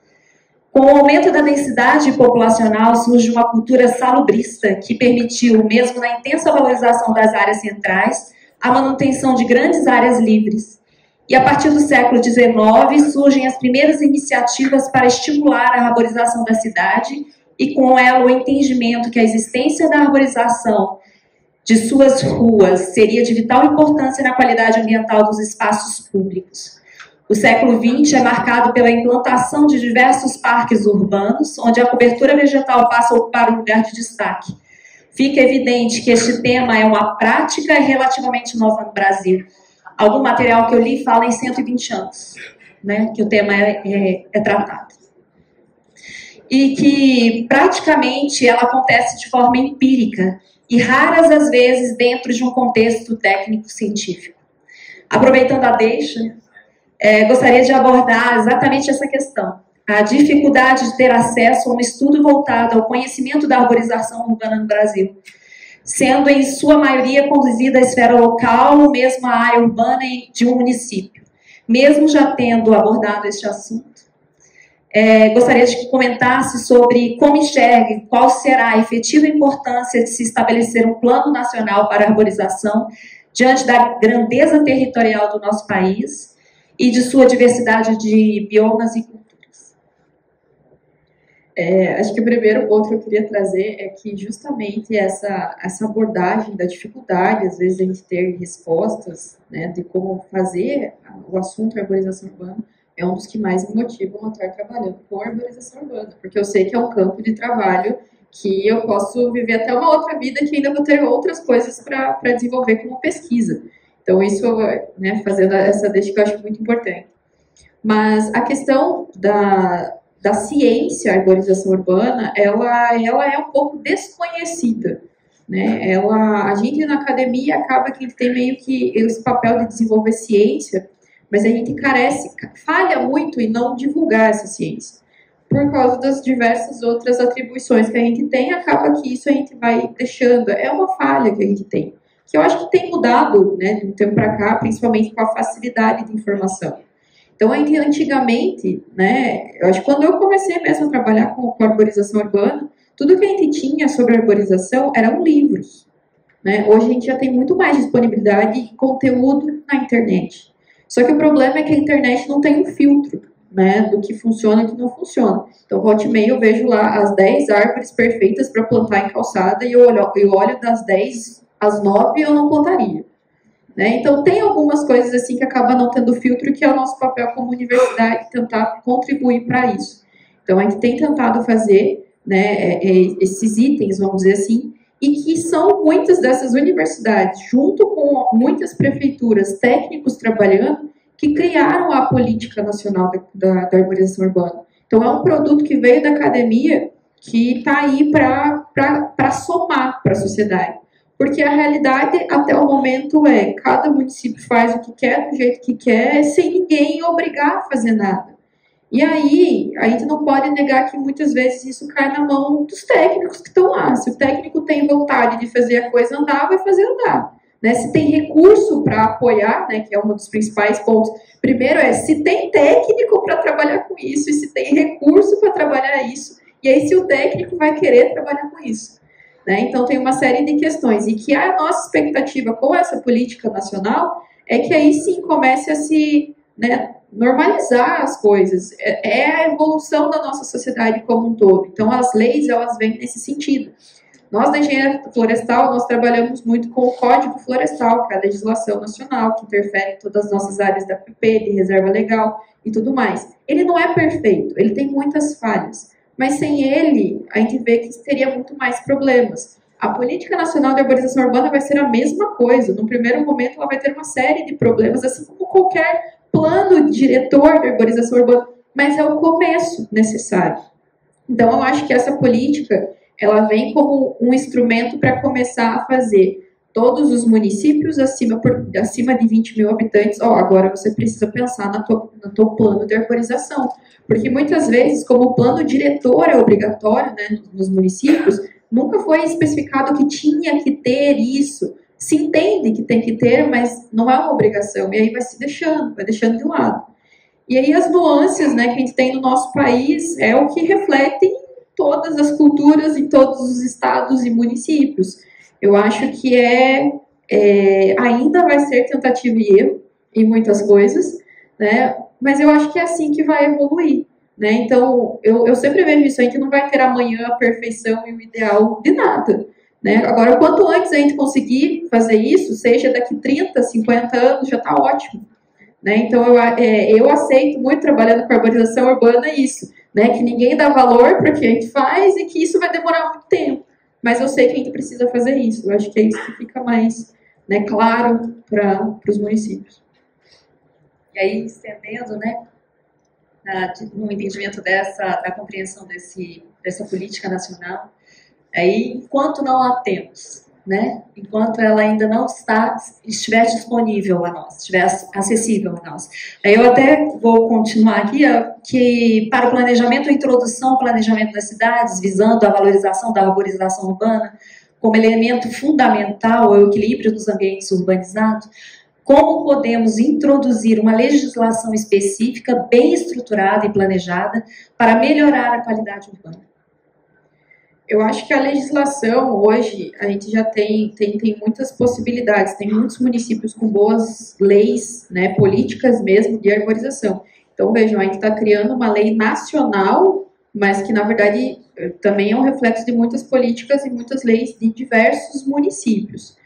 Com o aumento da densidade populacional, surge uma cultura salubrista que permitiu, mesmo na intensa valorização das áreas centrais, a manutenção de grandes áreas livres. E a partir do século XIX surgem as primeiras iniciativas para estimular a arborização da cidade e com ela o entendimento que a existência da arborização de suas ruas seria de vital importância na qualidade ambiental dos espaços públicos. O século XX é marcado pela implantação de diversos parques urbanos, onde a cobertura vegetal passa a ocupar um lugar de destaque. Fica evidente que este tema é uma prática relativamente nova no Brasil. Algum material que eu li fala em 120 anos, né, que o tema é, é, é tratado. E que praticamente ela acontece de forma empírica, e raras as vezes dentro de um contexto técnico-científico. Aproveitando a deixa, é, gostaria de abordar exatamente essa questão. A dificuldade de ter acesso a um estudo voltado ao conhecimento da arborização urbana no Brasil, sendo em sua maioria conduzida à esfera local ou mesmo à área urbana de um município. Mesmo já tendo abordado este assunto, é, gostaria de que comentasse sobre como enxerga e qual será a efetiva importância de se estabelecer um plano nacional para a arborização diante da grandeza territorial do nosso país e de sua diversidade de biomas e culturas. É, acho que o primeiro ponto que eu queria trazer é que justamente essa, essa abordagem da dificuldade, às vezes, a gente ter respostas né, de como fazer o assunto arborização urbana, é um dos que mais me motivam a estar trabalhando com a urbanização urbana, porque eu sei que é um campo de trabalho que eu posso viver até uma outra vida que ainda vou ter outras coisas para desenvolver como pesquisa. Então, isso, né, fazendo essa deixa que eu acho muito importante. Mas a questão da, da ciência, a arborização urbana, ela, ela é um pouco desconhecida. Né? Ela, a gente na academia acaba que tem meio que esse papel de desenvolver ciência, mas a gente carece, falha muito em não divulgar essa ciência. Por causa das diversas outras atribuições que a gente tem, acaba que isso a gente vai deixando. É uma falha que a gente tem. Que eu acho que tem mudado, né, de um tempo para cá, principalmente com a facilidade de informação. Então, antigamente, né, eu acho que quando eu comecei mesmo a trabalhar com, com arborização urbana, tudo que a gente tinha sobre arborização eram livros. Né? Hoje a gente já tem muito mais disponibilidade de conteúdo na internet. Só que o problema é que a internet não tem um filtro, né, do que funciona e do que não funciona. Então, Hotmail, eu vejo lá as 10 árvores perfeitas para plantar em calçada e eu olho, eu olho das 10, as 9 eu não plantaria. Né? Então, tem algumas coisas assim que acaba não tendo filtro, que é o nosso papel como universidade tentar contribuir para isso. Então, a gente tem tentado fazer né, é, é, esses itens, vamos dizer assim, e que são muitas dessas universidades, junto com muitas prefeituras, técnicos trabalhando, que criaram a política nacional da, da, da arborização urbana. Então, é um produto que veio da academia que está aí para somar para a sociedade. Porque a realidade, até o momento, é cada município faz o que quer, do jeito que quer, sem ninguém obrigar a fazer nada. E aí, a gente não pode negar que muitas vezes isso cai na mão dos técnicos que estão lá. Se o técnico tem vontade de fazer a coisa andar, vai fazer andar. Né? Se tem recurso para apoiar, né, que é um dos principais pontos. Primeiro é se tem técnico para trabalhar com isso e se tem recurso para trabalhar isso. E aí se o técnico vai querer trabalhar com isso. Né? Então, tem uma série de questões. E que a nossa expectativa com essa política nacional é que aí sim comece a se né, normalizar as coisas. É, é a evolução da nossa sociedade como um todo. Então, as leis, elas vêm nesse sentido. Nós, da engenharia florestal, nós trabalhamos muito com o Código Florestal, que é a legislação nacional, que interfere em todas as nossas áreas da PP, de reserva legal e tudo mais. Ele não é perfeito, ele tem muitas falhas, mas sem ele, a gente vê que teria muito mais problemas. A Política Nacional de Arborização Urbana vai ser a mesma coisa. No primeiro momento, ela vai ter uma série de problemas, assim como qualquer plano diretor de arborização urbana, mas é o começo necessário. Então, eu acho que essa política ela vem como um instrumento para começar a fazer todos os municípios acima, por, acima de 20 mil habitantes, oh, agora você precisa pensar na tua, no teu plano de arborização. Porque muitas vezes, como o plano diretor é obrigatório né, nos municípios, nunca foi especificado que tinha que ter isso. Se entende que tem que ter, mas não é uma obrigação. E aí vai se deixando, vai deixando de lado. E aí as nuances né, que a gente tem no nosso país é o que refletem todas as culturas em todos os estados e municípios. Eu acho que é, é ainda vai ser tentativa e erro em muitas coisas, né? Mas eu acho que é assim que vai evoluir. Né? Então, eu, eu sempre vejo isso, a gente não vai ter amanhã a perfeição e o ideal de nada. Né? Agora, quanto antes a gente conseguir fazer isso, seja daqui 30, 50 anos, já está ótimo. Né? Então, eu, é, eu aceito muito trabalhando com a urbanização urbana isso né? Que ninguém dá valor para o que a gente faz e que isso vai demorar muito tempo. Mas eu sei que a gente precisa fazer isso. Eu acho que é isso que fica mais né, claro para os municípios. E aí, estendendo, né, no entendimento dessa, da compreensão desse, dessa política nacional, aí, enquanto não a temos, né? Enquanto ela ainda não está, estiver disponível a nós, estiver acessível a nós. Eu até vou continuar aqui, que para o planejamento, a introdução ao planejamento das cidades, visando a valorização da arborização urbana, como elemento fundamental ao equilíbrio dos ambientes urbanizados, como podemos introduzir uma legislação específica, bem estruturada e planejada, para melhorar a qualidade urbana? Eu acho que a legislação hoje a gente já tem, tem, tem muitas possibilidades, tem muitos municípios com boas leis, né, políticas mesmo de arborização. Então vejam, a gente está criando uma lei nacional, mas que na verdade também é um reflexo de muitas políticas e muitas leis de diversos municípios.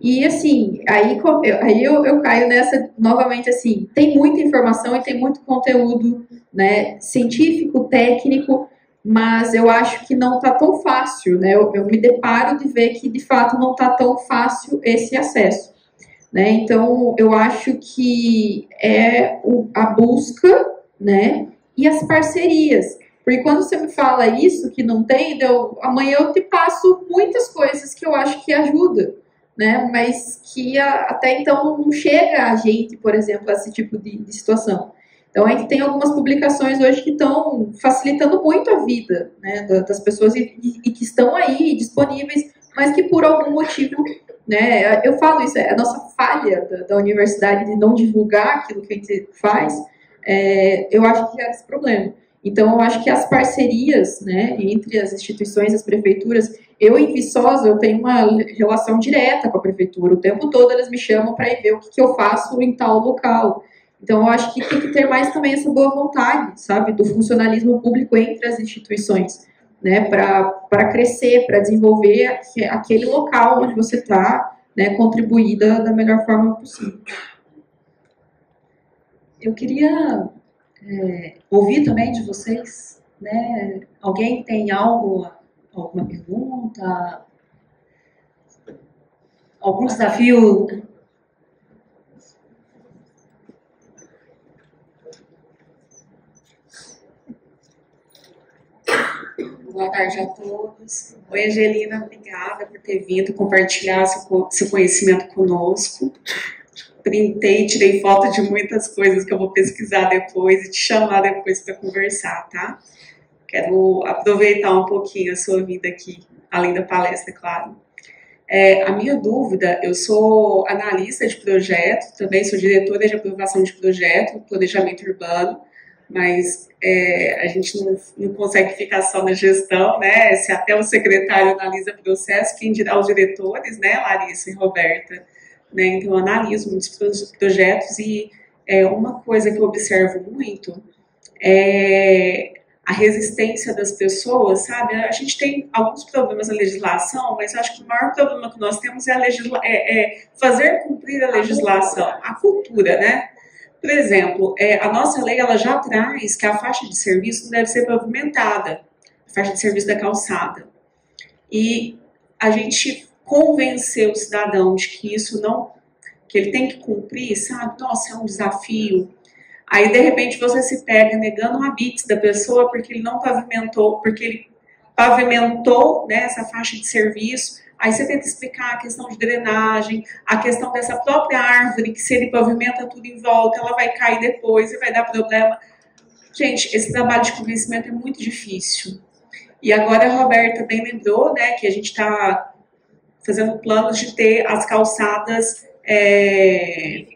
E assim, aí, aí eu, eu caio nessa novamente assim, tem muita informação e tem muito conteúdo né, científico, técnico, mas eu acho que não está tão fácil, né? Eu, eu, me deparo de ver que de fato não está tão fácil esse acesso, né? Então eu acho que é o, a busca, né? E as parcerias, porque quando você me fala isso que não tem, eu, amanhã eu te passo muitas coisas que eu acho que ajuda, né? Mas que a, até então não chega a gente, por exemplo, a esse tipo de, de situação. Então, a gente tem algumas publicações hoje que estão facilitando muito a vida né, das pessoas e, e, que estão aí disponíveis, mas que por algum motivo, né, eu falo isso, é a nossa falha da, da universidade de não divulgar aquilo que a gente faz, é, eu acho que é esse problema. Então, eu acho que as parcerias né, entre as instituições, as prefeituras, eu em Viçosa, eu tenho uma relação direta com a prefeitura, o tempo todo eles me chamam para ver o que, que eu faço em tal local. Então, eu acho que tem que ter mais também essa boa vontade, sabe, do funcionalismo público entre as instituições, né, para crescer, para desenvolver aquele local onde você está, né, contribuída da melhor forma possível. Eu queria é, ouvir também de vocês, né, alguém tem algo, alguma pergunta, algum desafio Boa tarde a todos. Oi, Angelina, obrigada por ter vindo compartilhar seu conhecimento conosco. Printei, tirei foto de muitas coisas que eu vou pesquisar depois e te chamar depois para conversar, tá? Quero aproveitar um pouquinho a sua vida aqui, além da palestra, claro. É, a minha dúvida, eu sou analista de projeto, também sou diretora de aprovação de projeto, planejamento urbano, mas é, a gente não, não, consegue ficar só na gestão, né? Se até o secretário analisa processo, quem dirá os diretores, né, Larissa e Roberta? Né? Então, eu analiso muitos projetos e é, uma coisa que eu observo muito é a resistência das pessoas, sabe? A gente tem alguns problemas na legislação, mas acho que o maior problema que nós temos é, é, é fazer cumprir a legislação, a cultura, né? Por exemplo, é, a nossa lei ela já traz que a faixa de serviço deve ser pavimentada, a faixa de serviço da calçada. E a gente convencer o cidadão de que isso não, que ele tem que cumprir, sabe? Nossa, é um desafio. Aí, de repente, você se pega negando um habite da pessoa porque ele não pavimentou, porque ele pavimentou né, essa faixa de serviço, Aí você tenta explicar a questão de drenagem, a questão dessa própria árvore, que se ele pavimenta tudo em volta, ela vai cair depois e vai dar problema. Gente, esse trabalho de convencimento é muito difícil. E agora a Roberta bem lembrou, né, que a gente está fazendo planos de ter as calçadas é,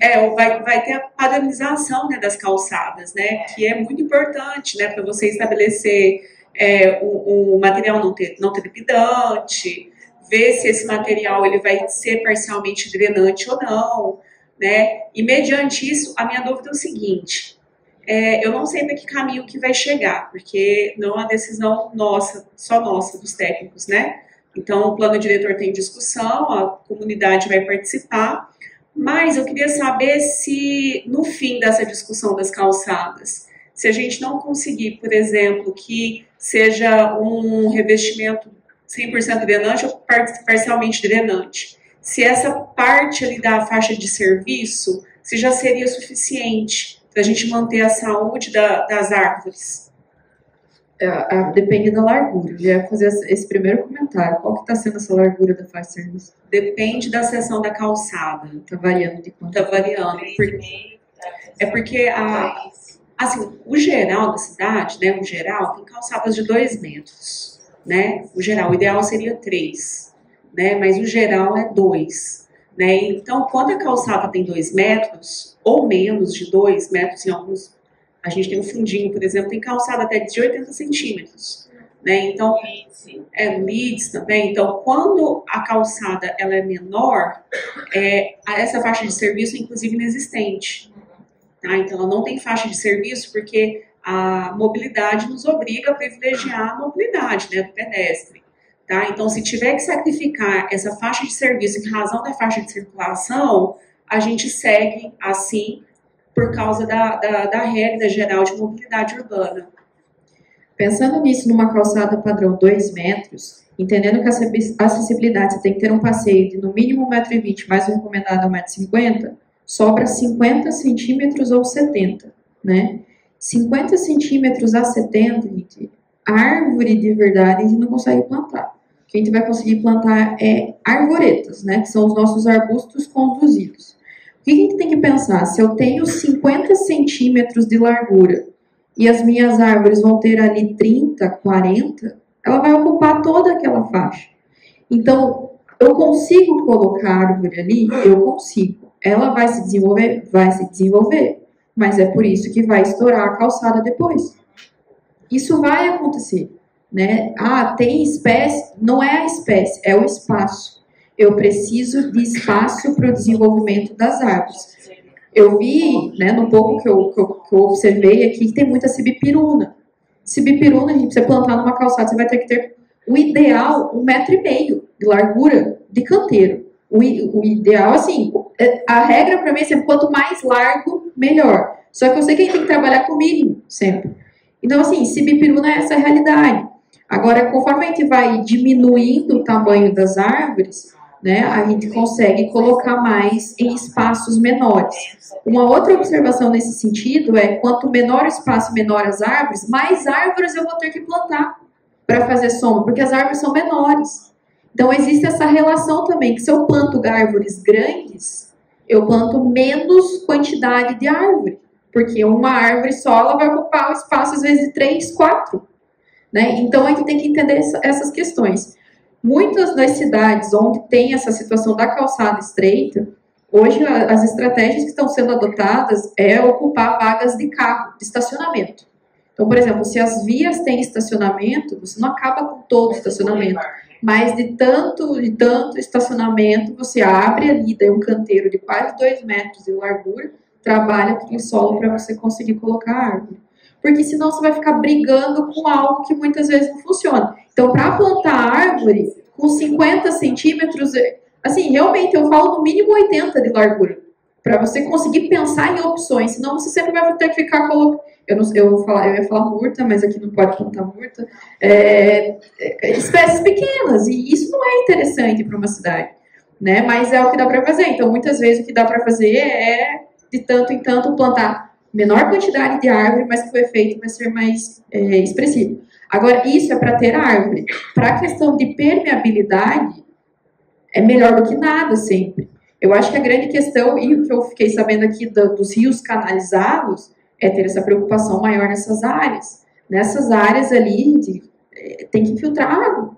é, vai, vai ter a padronização né, das calçadas, né, que é muito importante né, para você estabelecer é, o, o, material não, ter, não trepidante, ver se esse material ele vai ser parcialmente drenante ou não, né? E mediante isso, a minha dúvida é o seguinte: é, eu não sei para que caminho que vai chegar, porque não é uma decisão nossa, só nossa, dos técnicos, né? Então, o plano diretor tem discussão, a comunidade vai participar, mas eu queria saber se, no fim dessa discussão das calçadas, se a gente não conseguir, por exemplo, que seja um revestimento 100% drenante ou parcialmente drenante. Se essa parte ali da faixa de serviço, se já seria suficiente para a gente manter a saúde da, das árvores. É, é, depende da largura. Eu ia fazer esse primeiro comentário. Qual que está sendo essa largura da faixa de serviço? Depende da seção da calçada. Está variando de quanto? Está variando. Porque, é porque a, Assim, o geral da cidade, né, o geral, tem calçadas de dois metros, né? O geral, o ideal seria três, né? Mas o geral é dois, né? Então, quando a calçada tem dois metros, ou menos de dois metros, em alguns, a gente tem um fundinho, por exemplo, tem calçada até de 80 centímetros, né? Então, é leads também. Então, quando a calçada ela é menor, é, essa faixa de serviço é inclusive inexistente. Tá? Então, ela não tem faixa de serviço porque a mobilidade nos obriga a privilegiar a mobilidade né, do pedestre. Tá? Então, se tiver que sacrificar essa faixa de serviço em razão da faixa de circulação, a gente segue assim por causa da, da, da regra geral de mobilidade urbana. Pensando nisso, numa calçada padrão 2 metros, entendendo que a acessibilidade você tem que ter um passeio de no mínimo 1,20m, mais recomendado 1,50m, sobra 50 centímetros ou 70, né? 50 centímetros a 70, gente, árvore de verdade a gente não consegue plantar. O que a gente vai conseguir plantar é arvoretas, né? Que são os nossos arbustos conduzidos. O que a gente tem que pensar? Se eu tenho 50 centímetros de largura e as minhas árvores vão ter ali 30, 40, ela vai ocupar toda aquela faixa. Então, eu consigo colocar árvore ali? Eu consigo. Ela vai se desenvolver? Vai se desenvolver. Mas é por isso que vai estourar a calçada depois. Isso vai acontecer. Né? Ah, tem espécie. Não é a espécie, é o espaço. Eu preciso de espaço para o desenvolvimento das árvores. Eu vi, né, no pouco que eu, que eu, que eu observei aqui, que tem muita cibipiruna. Cibipiruna, a gente precisa plantar numa calçada, você vai ter que ter o ideal um metro e meio de largura de canteiro. O, o ideal, assim, a regra para mim é sempre quanto mais largo, melhor. Só que eu sei que a gente tem que trabalhar com o mínimo, sempre. Então, assim, Sibipiruna é essa realidade. Agora, conforme a gente vai diminuindo o tamanho das árvores, né, a gente consegue colocar mais em espaços menores. Uma outra observação nesse sentido é quanto menor o espaço, menor as árvores, mais árvores eu vou ter que plantar para fazer sombra, porque as árvores são menores. Então, existe essa relação também, que se eu planto árvores grandes, eu planto menos quantidade de árvore. Porque uma árvore só, ela vai ocupar o espaço, às vezes, de três, quatro. Né? Então, a gente tem que entender essas questões. Muitas das cidades onde tem essa situação da calçada estreita, hoje as estratégias que estão sendo adotadas é ocupar vagas de carro, de estacionamento. Então, por exemplo, se as vias têm estacionamento, você não acaba com todo o estacionamento, mas de tanto, de tanto estacionamento, você abre ali, daí um canteiro de quase dois metros de largura, trabalha aquele solo para você conseguir colocar árvore. Porque senão você vai ficar brigando com algo que muitas vezes não funciona. Então, para plantar árvore com 50 centímetros, assim, realmente eu falo no mínimo 80 de largura. Para você conseguir pensar em opções, senão você sempre vai ter que ficar colocando. Eu, não, eu, vou falar, eu ia falar murta, mas aqui não pode plantar murta. É, é, espécies pequenas, e isso não é interessante para uma cidade. Né? Mas é o que dá para fazer. Então, muitas vezes, o que dá para fazer é, de tanto em tanto, plantar menor quantidade de árvore, mas que o efeito vai ser mais é, expressivo. Agora, isso é para ter árvore. Para a questão de permeabilidade, é melhor do que nada sempre. Eu acho que a grande questão, e o que eu fiquei sabendo aqui do, dos rios canalizados, é ter essa preocupação maior nessas áreas. Nessas áreas ali, de, é, tem que infiltrar água,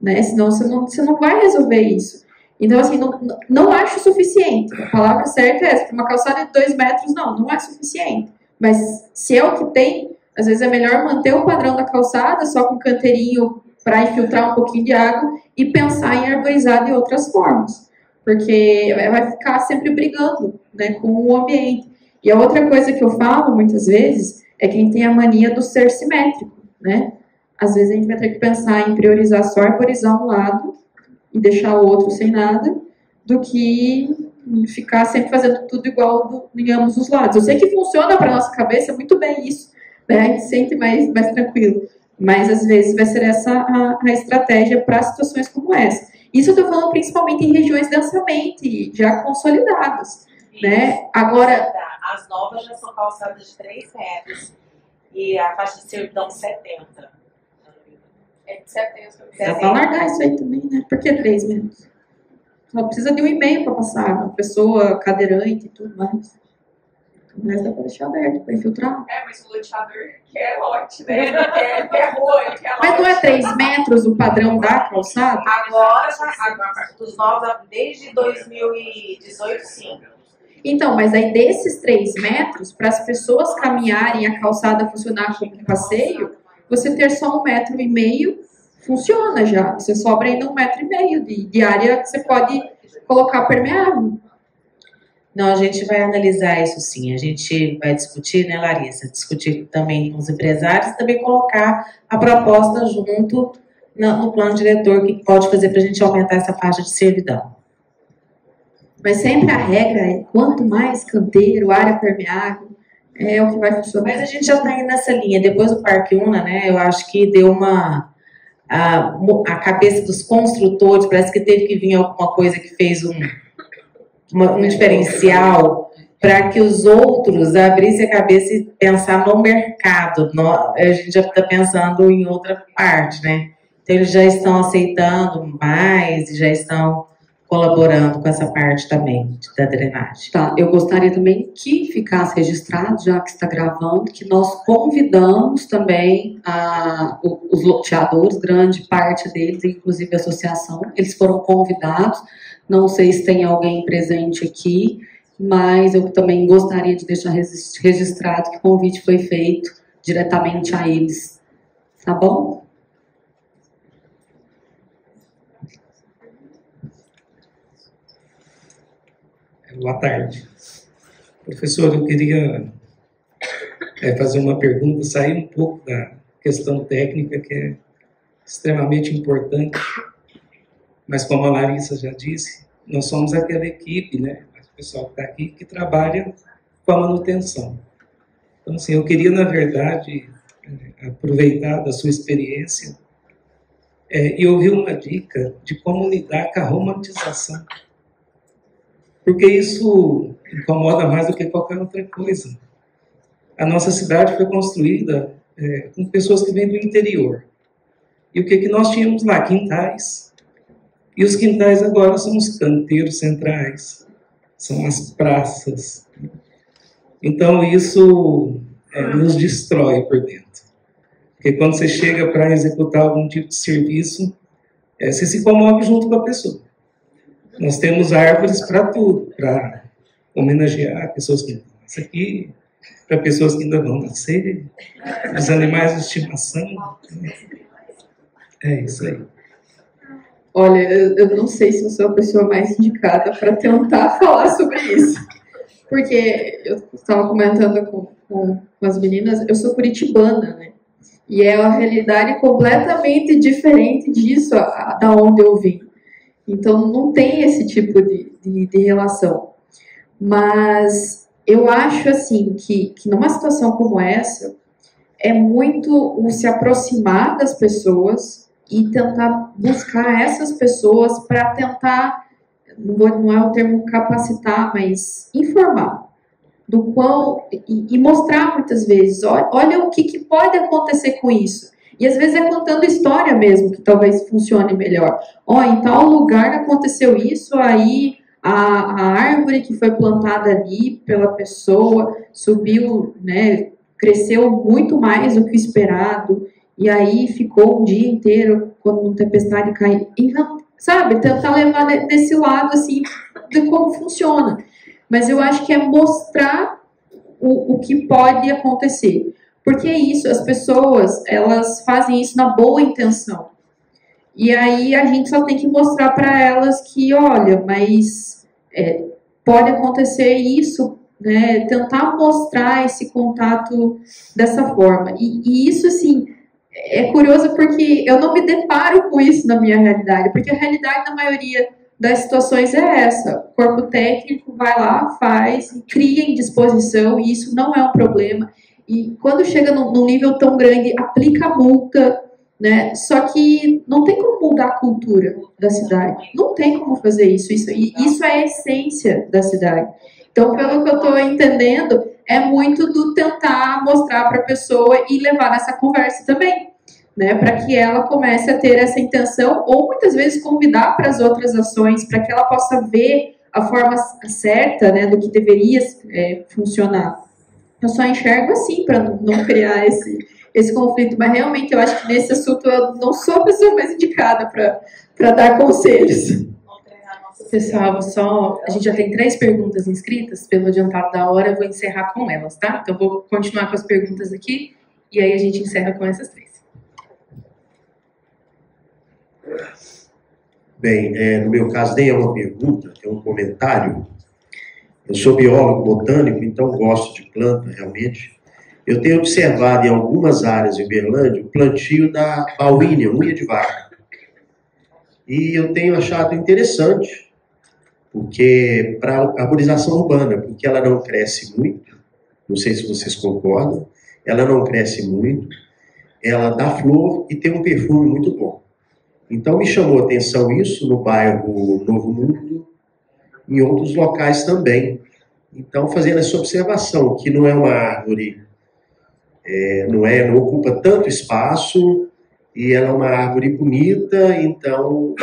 né? Senão você não, você não vai resolver isso. Então, assim, não, não acho suficiente. A palavra certa é essa. Para uma calçada de dois metros, não, não é suficiente. Mas se é o que tem, às vezes é melhor manter o padrão da calçada, só com canteirinho para infiltrar um pouquinho de água e pensar em arborizar de outras formas. Porque vai ficar sempre brigando né, com o ambiente. E a outra coisa que eu falo muitas vezes é quem tem a mania do ser simétrico, né? Às vezes a gente vai ter que pensar em priorizar só arborizar um lado e deixar o outro sem nada, do que ficar sempre fazendo tudo igual do, em ambos os lados. Eu sei que funciona para nossa cabeça muito bem isso, né? A gente sente mais, mais tranquilo. Mas às vezes vai ser essa a, a estratégia para situações como essa. Isso eu estou falando principalmente em regiões densamente já consolidadas. Né? Agora. As novas já são calçadas de 3 metros e a faixa de servidão 70. É de 70. Dá para largar isso aí também, né? Por que 3 metros? Só precisa de um e-mail para passar, uma pessoa cadeirante e tudo mais. Mas dá para deixar aberto para infiltrar. É, mas o loteador quer lote, né? quer, quer rua, quer Mas não é 3 metros o padrão da calçada? Agora, já, dos novos, desde 2018, sim. Então, mas aí desses 3 metros, para as pessoas caminharem a calçada funcionar como um passeio, você ter só um metro e meio funciona já. Você sobra ainda um metro e meio de, de área que você pode colocar permeável. Não, a gente vai analisar isso sim. A gente vai discutir, né, Larissa? Discutir também com os empresários, também colocar a proposta junto no, plano diretor que pode fazer para a gente aumentar essa faixa de servidão. Mas sempre a regra é quanto mais canteiro, área permeável, é o que vai funcionar. Mas a gente já está indo nessa linha. Depois do Parque Una, né, eu acho que deu uma. A, a cabeça dos construtores, parece que teve que vir alguma coisa que fez um, uma, um diferencial para que os outros abrissem a cabeça e pensar no mercado. No, a gente já está pensando em outra parte, né? Então, eles já estão aceitando mais, já estão colaborando com essa parte também da drenagem. Tá, eu gostaria também que ficasse registrado, já que está gravando, que nós convidamos também a, os loteadores, grande parte deles, inclusive a associação, eles foram convidados. Não sei se tem alguém presente aqui, mas eu também gostaria de deixar registrado que o convite foi feito diretamente a eles. Tá bom? Boa tarde. Professor, eu queria é, fazer uma pergunta, sair um pouco da questão técnica, que é extremamente importante, mas como a Larissa já disse, nós somos aquela equipe, né, o pessoal que está aqui, que trabalha com a manutenção. Então, assim, eu queria, na verdade, é, aproveitar da sua experiência é, e ouvir uma dica de como lidar com a romantização porque isso incomoda mais do que qualquer outra coisa. A nossa cidade foi construída é, com pessoas que vêm do interior. E o que, que nós tínhamos lá? Quintais. E os quintais agora são os canteiros centrais, são as praças. Então isso é, nos destrói por dentro. Porque quando você chega para executar algum tipo de serviço, é, você se comove junto com a pessoa. Nós temos árvores para tudo, para homenagear pessoas que isso aqui para pessoas que ainda vão nascer, os animais de estimação. É isso aí. Olha, eu não sei se eu sou a pessoa mais indicada para tentar falar sobre isso. Porque eu estava comentando com, com as meninas, eu sou curitibana, né? E é uma realidade completamente diferente disso, a, da onde eu vim. Então, não tem esse tipo de, de, de relação. Mas eu acho, assim, que, que numa situação como essa, é muito o se aproximar das pessoas e tentar buscar essas pessoas para tentar, não, é o termo capacitar, mas informar do qual e, e mostrar muitas vezes, olha, olha o que, que, pode acontecer com isso. E às vezes é contando história mesmo que talvez funcione melhor. Ó, oh, em tal lugar aconteceu isso, aí a, a árvore que foi plantada ali pela pessoa subiu, né, cresceu muito mais do que o esperado, e aí ficou um dia inteiro quando uma tempestade caiu. Sabe, tentar levar desse lado assim de como funciona mas eu acho que é mostrar o, o que pode acontecer. Porque é isso, as pessoas, elas fazem isso na boa intenção. E aí a gente só tem que mostrar para elas que, olha, mas é, pode acontecer isso, né? Tentar mostrar esse contato dessa forma. E, e, isso, assim, é curioso porque eu não me deparo com isso na minha realidade, porque a realidade da maioria das situações é essa. O corpo técnico vai lá, faz, cria em disposição, e isso não é um problema. E quando chega num, num nível tão grande, aplica multa, né? Só que não tem como mudar a cultura da cidade. Não tem como fazer isso. Isso, e isso é a essência da cidade. Então, pelo que eu estou entendendo, é muito do tentar mostrar para a pessoa e levar nessa conversa também né, para que ela comece a ter essa intenção, ou muitas vezes convidar para as outras ações, para que ela possa ver a forma certa né, do que deveria é, funcionar. Eu só enxergo assim, para não criar esse, esse conflito, mas realmente eu acho que nesse assunto eu não sou a pessoa mais indicada para dar conselhos. Pessoal, só a gente já tem três perguntas inscritas, pelo adiantado da hora, eu vou encerrar com elas, tá? Então vou continuar com as perguntas aqui e aí a gente encerra com essas três. Bem, é, no meu caso nem é uma pergunta, é um comentário. Eu sou biólogo botânico, então gosto de planta realmente. Eu tenho observado em algumas áreas em Berlândia o plantio da baúínia, unha de vaca. E eu tenho achado interessante, porque para a arborização urbana, porque ela não cresce muito, não sei se vocês concordam, ela não cresce muito, ela dá flor e tem um perfume muito bom. Então me chamou a atenção isso no bairro Novo Mundo, em outros locais também. Então fazendo essa observação que não é uma árvore, é, não é, não ocupa tanto espaço e ela é uma árvore bonita, então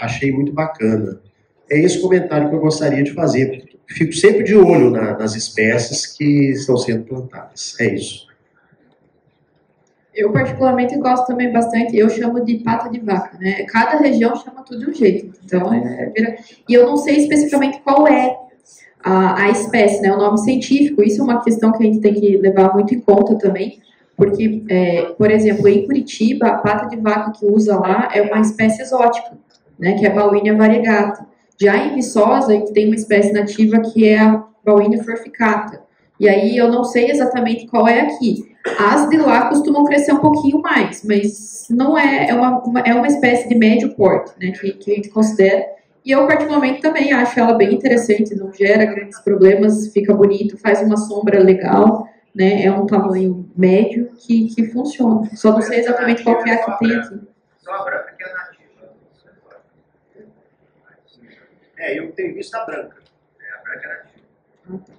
achei muito bacana. É esse comentário que eu gostaria de fazer. Fico sempre de olho na, nas espécies que estão sendo plantadas. É isso. Eu particularmente gosto também bastante, eu chamo de pata de vaca, né? Cada região chama tudo de um jeito. Então, é, e eu não sei especificamente qual é a, a espécie, né? O nome científico, isso é uma questão que a gente tem que levar muito em conta também, porque, é, por exemplo, em Curitiba, a pata de vaca que usa lá é uma espécie exótica, né? Que é a Bauhinia variegata. Já em Viçosa, a gente tem uma espécie nativa que é a Bauhinia forficata. E aí eu não sei exatamente qual é aqui. As de lá costumam crescer um pouquinho mais, mas não é, é uma, uma é uma espécie de médio porte, né, que, que a gente considera. E eu, particularmente, também acho ela bem interessante, não gera grandes problemas, fica bonito, faz uma sombra legal, né, é um tamanho médio que, que funciona. Só não sei exatamente qual que é a que tem aqui. Só a branca que é nativa. É, eu tenho visto a branca. É, a branca é nativa. Ah, tá.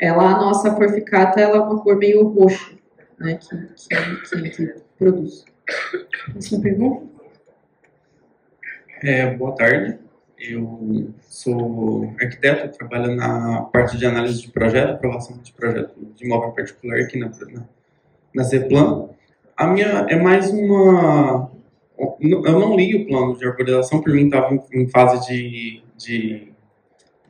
Ela, a nossa forficata, ela é uma cor meio roxa né, que, que, que, que produz. Próxima pergunta? É, boa tarde. Eu sou arquiteto, trabalho na parte de análise de projeto, aprovação de projeto de imóvel particular aqui na, na, na Zeplan. A minha é mais uma. Eu não li o plano de arborização, por mim estava em fase de, de,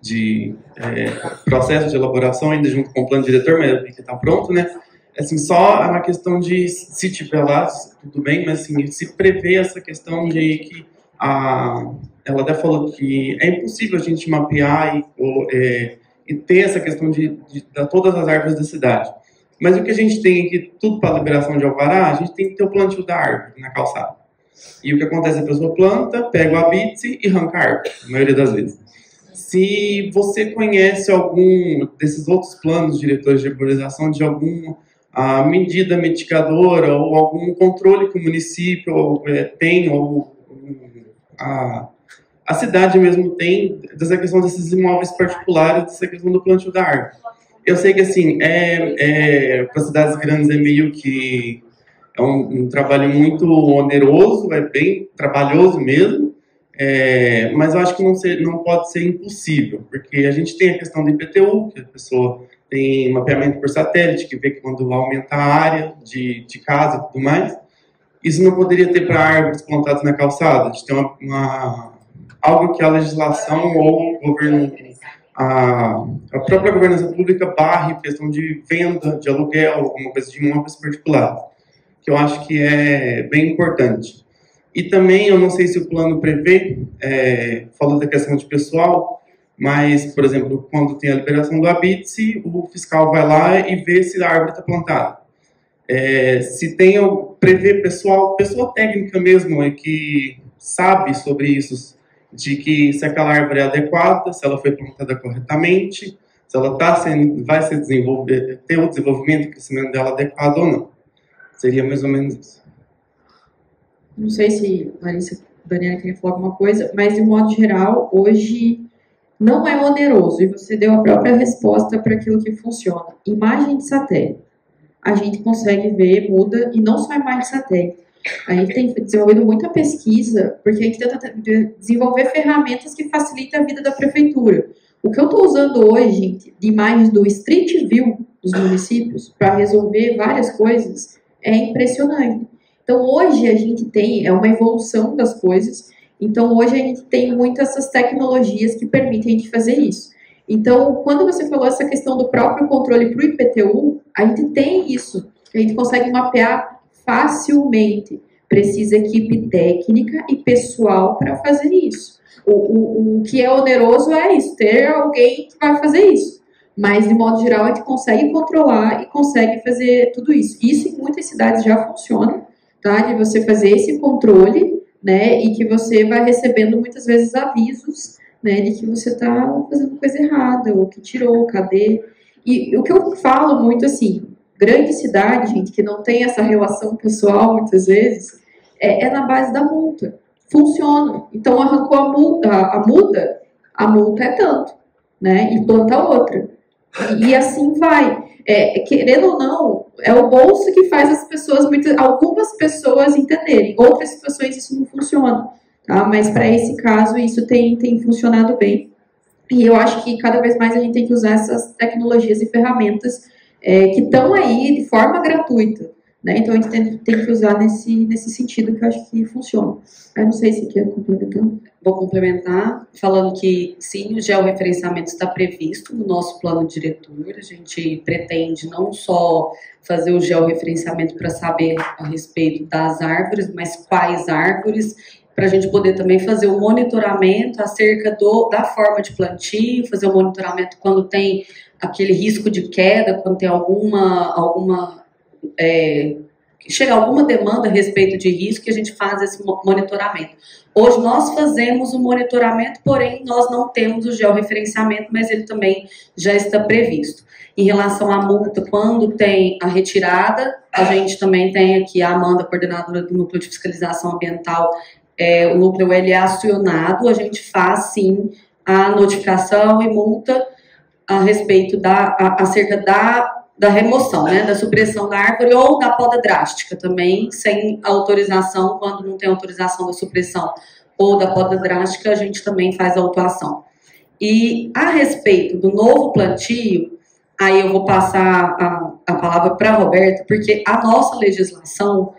de é, processo de elaboração, ainda junto com o plano diretor, mas que está pronto, né? Assim, só é uma questão de, se tiver lá, tudo bem, mas assim, se prevê essa questão de que a, ela até falou que é impossível a gente mapear e, ou, é, e ter essa questão de, de, de, todas as árvores da cidade. Mas o que a gente tem aqui, tudo para liberação de alvará, a gente tem que ter o plantio da árvore na calçada. E o que acontece? A pessoa planta, pega o abitse e arranca a árvore, a maioria das vezes. Se você conhece algum desses outros planos diretores de arborização, de alguma a medida mitigadora ou algum controle que o município é, tem ou a, a cidade mesmo tem dessa questão desses imóveis particulares, dessa questão do plantio da árvore. Eu sei que, assim, é, é para cidades grandes é meio que é um, um, trabalho muito oneroso, é bem trabalhoso mesmo, é, mas eu acho que não, ser, não pode ser impossível, porque a gente tem a questão do IPTU, que a pessoa tem mapeamento por satélite, que vê que quando aumenta a área de, de casa e tudo mais, isso não poderia ter para árvores plantadas na calçada. Gente tem uma, uma, algo que a legislação ou o governo, a, a própria governança pública barre questão de venda, de aluguel, alguma coisa de imóveis particulares, que eu acho que é bem importante. E também, eu não sei se o plano prevê, é, falou da questão de pessoal, mas, por exemplo, quando tem a liberação do habite, o fiscal vai lá e vê se a árvore está plantada. É, se tem, prevê pessoal, pessoa técnica mesmo, é que sabe sobre isso, de que se aquela árvore é adequada, se ela foi plantada corretamente, se ela tá sendo, vai ser desenvolver, ter o desenvolvimento e crescimento dela adequado ou não. Seria mais ou menos isso. Não sei se Larissa, Daniela queria falar alguma coisa, mas de modo geral, hoje não é oneroso, e você deu a própria resposta para aquilo que funciona. Imagem de satélite. A gente consegue ver, muda, e não só imagem de satélite. A gente tem desenvolvido muita pesquisa, porque a gente tenta desenvolver ferramentas que facilitem a vida da prefeitura. O que eu estou usando hoje, gente, de imagens do Street View dos municípios, para resolver várias coisas, é impressionante. Então, hoje a gente tem, é uma evolução das coisas, então, hoje a gente tem muitas essas tecnologias que permitem a gente fazer isso. Então, quando você falou essa questão do próprio controle para o IPTU, a gente tem isso. A gente consegue mapear facilmente. Precisa equipe técnica e pessoal para fazer isso. O, o, o que é oneroso é isso, ter alguém que vai fazer isso. Mas, de modo geral, a gente consegue controlar e consegue fazer tudo isso. Isso em muitas cidades já funciona, tá? De você fazer esse controle né? E que você vai recebendo muitas vezes avisos, né? De que você está fazendo coisa errada, ou que tirou, cadê? E o que eu falo muito assim, grande cidade, gente, que não tem essa relação pessoal muitas vezes, é, é na base da multa. Funciona. Então arrancou a multa, a, a muda, a multa é tanto, né? E planta outra. E, e assim vai. É, querendo ou não, é o bolso que faz as pessoas, muitas, algumas pessoas entenderem. Outras situações isso não funciona. Tá? Mas para esse caso, isso tem, tem funcionado bem. E eu acho que cada vez mais a gente tem que usar essas tecnologias e ferramentas é, que estão aí de forma gratuita. Né? Então a gente tem, tem, que usar nesse, nesse sentido que eu acho que funciona. Eu não sei se quer complementar. Vou complementar falando que sim, o georreferenciamento está previsto no nosso plano diretor. A gente pretende não só fazer o georreferenciamento para saber a respeito das árvores, mas quais árvores, para a gente poder também fazer o monitoramento acerca do, da forma de plantio, fazer o monitoramento quando tem aquele risco de queda, quando tem alguma, alguma é, chega alguma demanda a respeito de risco que a gente faz esse monitoramento. Hoje nós fazemos o monitoramento, porém nós não temos o georreferenciamento, mas ele também já está previsto. Em relação à multa, quando tem a retirada, a gente também tem aqui a Amanda, coordenadora do Núcleo de Fiscalização Ambiental, é, o núcleo ele é acionado, a gente faz sim a notificação e multa a respeito da, a, acerca da da remoção, né, da supressão da árvore ou da poda drástica também, sem autorização, quando não tem autorização da supressão ou da poda drástica, a gente também faz a autuação. E a respeito do novo plantio, aí eu vou passar a, a palavra para a Roberta, porque a nossa legislação,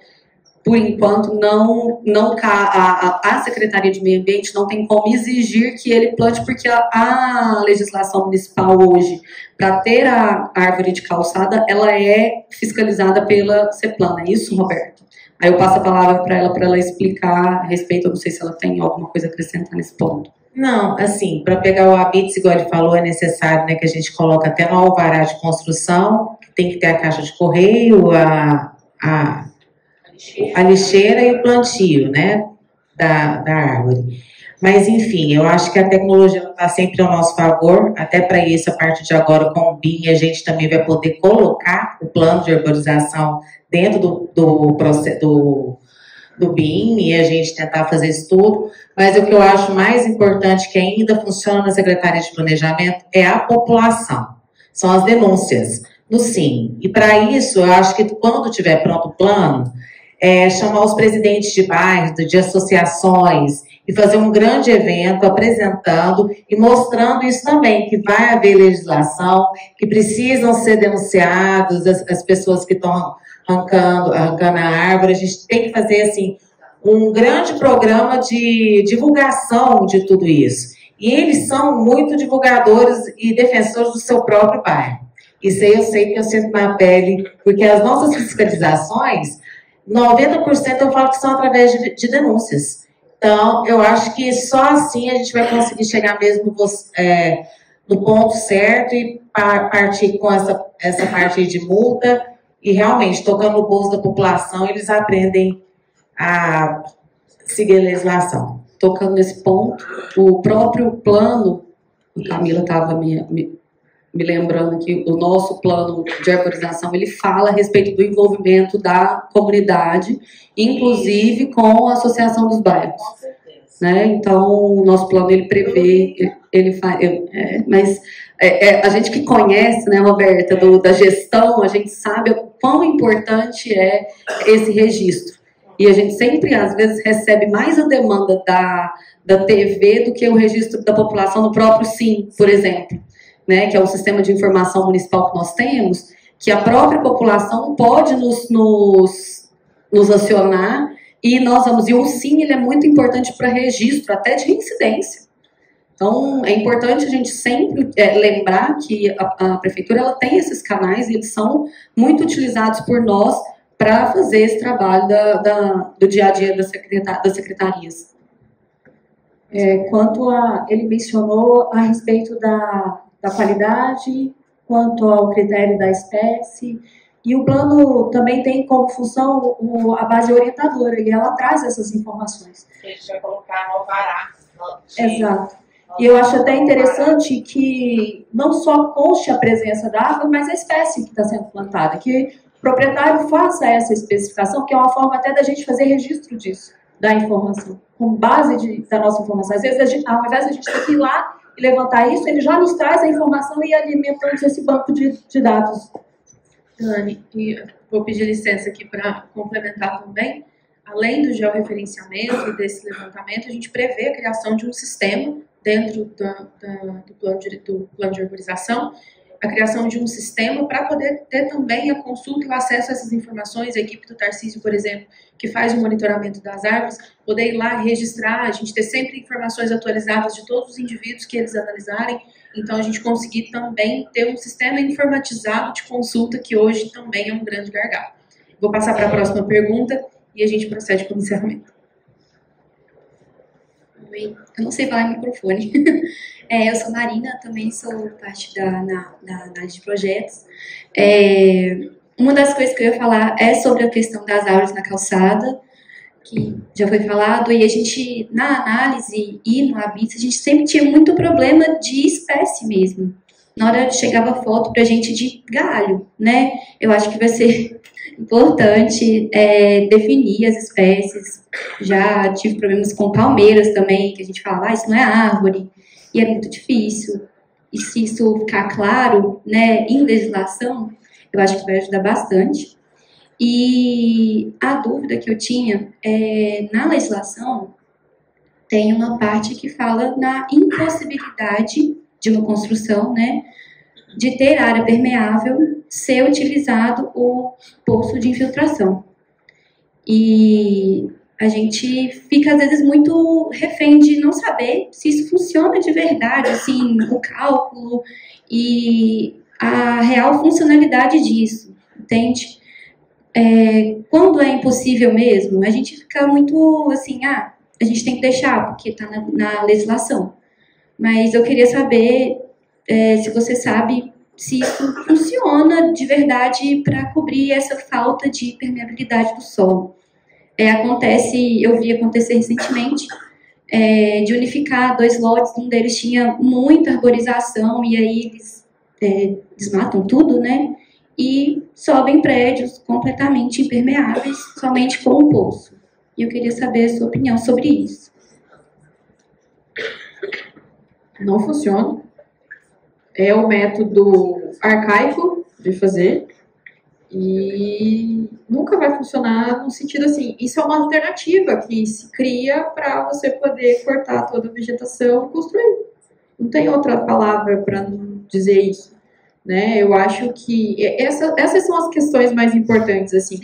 por enquanto, não, não a, a, Secretaria de Meio Ambiente não tem como exigir que ele plante, porque a, a legislação municipal hoje, para ter a árvore de calçada, ela é fiscalizada pela CEPLAN, é isso, Roberto? Aí eu passo a palavra para ela, para ela explicar a respeito, eu não sei se ela tem alguma coisa a acrescentar nesse ponto. Não, assim, para pegar o habits, igual ele falou, é necessário né, que a gente coloque até no alvará de construção, tem que ter a caixa de correio, a, a a lixeira e o plantio, né, da, da árvore. Mas, enfim, eu acho que a tecnologia está sempre ao nosso favor, até para isso, a partir de agora, com o BIM, a gente também vai poder colocar o plano de urbanização dentro do, do, do, do BIM e a gente tentar fazer isso tudo. Mas o que eu acho mais importante, que ainda funciona na Secretaria de Planejamento, é a população. São as denúncias no SIM. E para isso, eu acho que quando tiver pronto o plano, é, chamar os presidentes de bairros, de associações, e fazer um grande evento apresentando e mostrando isso também, que vai haver legislação, que precisam ser denunciados, as, as pessoas que estão arrancando, arrancando a árvore, a gente tem que fazer, assim, um grande programa de divulgação de tudo isso. E eles são muito divulgadores e defensores do seu próprio bairro. Isso aí eu sei que eu sinto na pele, porque as nossas fiscalizações, 90% eu falo que são através de, de, denúncias. Então, eu acho que só assim a gente vai conseguir chegar mesmo é, no ponto certo e partir com essa, essa parte de multa e realmente, tocando no bolso da população, eles aprendem a seguir a legislação. Tocando nesse ponto, o próprio plano, a Camila estava me, me me lembrando que o nosso plano de arborização ele fala a respeito do envolvimento da comunidade, inclusive com a associação dos bairros. Né? Então, o nosso plano ele prevê, ele faz, é, mas é, é, a gente que conhece, né, Roberta, do, da gestão, a gente sabe o quão importante é esse registro. E a gente sempre, às vezes, recebe mais a demanda da, da TV do que o registro da população no próprio SIM, por exemplo né, que é o sistema de informação municipal que nós temos, que a própria população pode nos, nos, nos acionar e nós vamos. E o SIM ele é muito importante para registro, até de reincidência. Então, é importante a gente sempre é, lembrar que a, a, prefeitura ela tem esses canais e eles são muito utilizados por nós para fazer esse trabalho da, da, do dia a dia das secretarias. É, quanto a. Ele mencionou a respeito da, da qualidade, quanto ao critério da espécie. E o plano também tem como função o, a base orientadora, e ela traz essas informações. A gente vai colocar no alvará. Exato. E eu acho até interessante que não só conste a presença da árvore, mas a espécie que está sendo plantada, que o proprietário faça essa especificação, que é uma forma até da gente fazer registro disso, da informação, com base de, da nossa informação. Às vezes, gente, ao invés de a gente ter que ir lá e levantar isso, ele já nos traz a informação e alimentamos esse banco de, de dados. Dani, e vou pedir licença aqui para complementar também. Além do georreferenciamento e desse levantamento, a gente prevê a criação de um sistema dentro da, da, do, plano de, do plano de arborização a criação de um sistema para poder ter também a consulta e o acesso a essas informações. A equipe do Tarcísio, por exemplo, que faz o monitoramento das árvores, poder ir lá registrar, a gente ter sempre informações atualizadas de todos os indivíduos que eles analisarem. Então, a gente conseguir também ter um sistema informatizado de consulta, que hoje também é um grande gargalo. Vou passar para a próxima pergunta e a gente procede para o encerramento. Oi, eu não sei falar em microfone. É, eu sou Marina, também sou parte da, na, de projetos. É, uma das coisas que eu ia falar é sobre a questão das árvores na calçada, que já foi falado, e a gente, na análise e no Habits, a gente sempre tinha muito problema de espécie mesmo. Na hora chegava foto pra gente de galho, né? Eu acho que vai ser importante é, definir as espécies. Já tive problemas com palmeiras também, que a gente fala, ah, isso não é árvore e é muito difícil. E se isso ficar claro, né, em legislação, eu acho que vai ajudar bastante. E a dúvida que eu tinha é, na legislação tem uma parte que fala na impossibilidade de uma construção, né, de ter área permeável ser utilizado o poço de infiltração. E a gente fica, às vezes, muito refém de não saber se isso funciona de verdade, assim, o cálculo e a real funcionalidade disso, entende? É, quando é impossível mesmo, a gente fica muito assim, ah, a gente tem que deixar, porque está na, na, legislação. Mas eu queria saber é, se você sabe se isso funciona de verdade para cobrir essa falta de permeabilidade do solo. É, acontece, eu vi acontecer recentemente, é, de unificar dois lotes, um deles tinha muita arborização e aí eles é, desmatam tudo, né? E sobem prédios completamente impermeáveis, somente com um poço. E eu queria saber a sua opinião sobre isso. Não funciona é o método arcaico de fazer e nunca vai funcionar no sentido assim, isso é uma alternativa que se cria para você poder cortar toda a vegetação e construir. Não tem outra palavra para dizer isso, né? Eu acho que essa, essas são as questões mais importantes assim,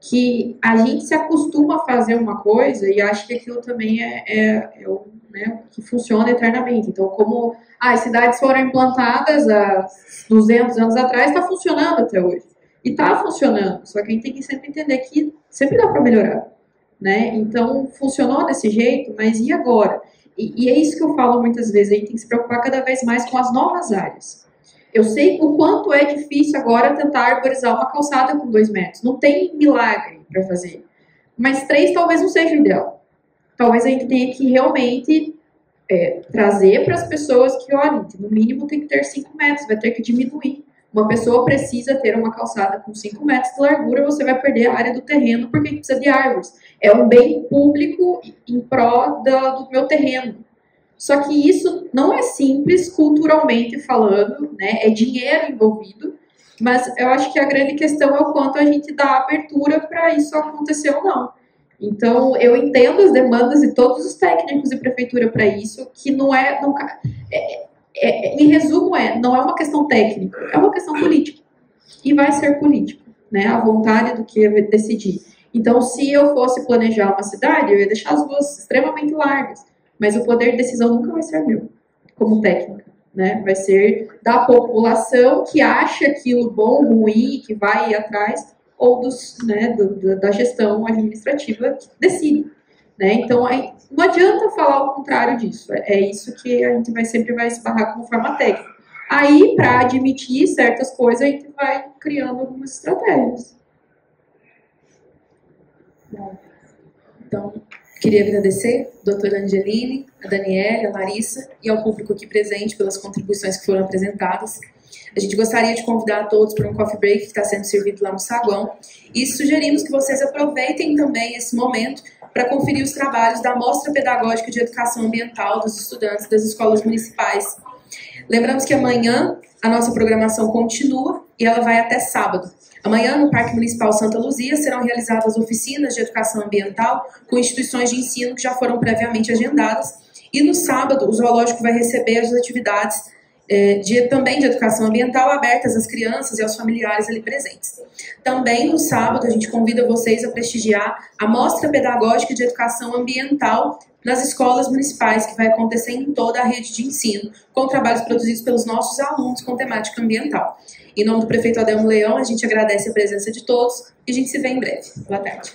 que a gente se acostuma a fazer uma coisa e acha que aquilo também é, é, é o né, que funciona eternamente. Então, como ah, as cidades foram implantadas há 200 anos atrás, está funcionando até hoje. E está funcionando, só que a gente tem que sempre entender que sempre dá para melhorar. Né? Então, funcionou desse jeito, mas e agora? E, e, é isso que eu falo muitas vezes, a gente tem que se preocupar cada vez mais com as novas áreas. Eu sei o quanto é difícil agora tentar arborizar uma calçada com dois metros. Não tem milagre para fazer. Mas três talvez não seja o ideal talvez a gente tenha que realmente é, trazer para as pessoas que, olha, no mínimo tem que ter 5 metros, vai ter que diminuir. Uma pessoa precisa ter uma calçada com 5 metros de largura, você vai perder a área do terreno porque precisa de árvores. É um bem público em pró do, do meu terreno. Só que isso não é simples culturalmente falando, né? É dinheiro envolvido, mas eu acho que a grande questão é o quanto a gente dá abertura para isso acontecer ou não. Então, eu entendo as demandas de todos os técnicos de prefeitura para isso, que não é, não, é, é, Em resumo, é: não é uma questão técnica, é uma questão política. E vai ser político, né? A vontade do que decidir. Então, se eu fosse planejar uma cidade, eu ia deixar as ruas extremamente largas, mas o poder de decisão nunca vai ser meu, como técnica. Né? Vai ser da população que acha aquilo bom, ruim, que vai ir atrás, ou dos, né, do, da gestão administrativa que decide. Né? Então, aí, não adianta falar o contrário disso. É, é isso que a gente vai sempre vai esbarrar como forma técnica. Aí, para admitir certas coisas, a gente vai criando algumas estratégias. Bom, então, queria agradecer a doutora Angeline, a Daniela, a Larissa e ao público aqui presente pelas contribuições que foram apresentadas. A gente gostaria de convidar a todos para um coffee break que está sendo servido lá no saguão e sugerimos que vocês aproveitem também esse momento para conferir os trabalhos da Mostra Pedagógica de Educação Ambiental dos estudantes das escolas municipais. Lembramos que amanhã a nossa programação continua e ela vai até sábado. Amanhã, no Parque Municipal Santa Luzia, serão realizadas oficinas de educação ambiental com instituições de ensino que já foram previamente agendadas. E no sábado, o zoológico vai receber as atividades de, também de educação ambiental abertas às crianças e aos familiares ali presentes. Também no sábado a gente convida vocês a prestigiar a Mostra Pedagógica de Educação Ambiental nas escolas municipais, que vai acontecer em toda a rede de ensino, com trabalhos produzidos pelos nossos alunos com temática ambiental. Em nome do prefeito Adelmo Leão, a gente agradece a presença de todos e a gente se vê em breve. Boa tarde.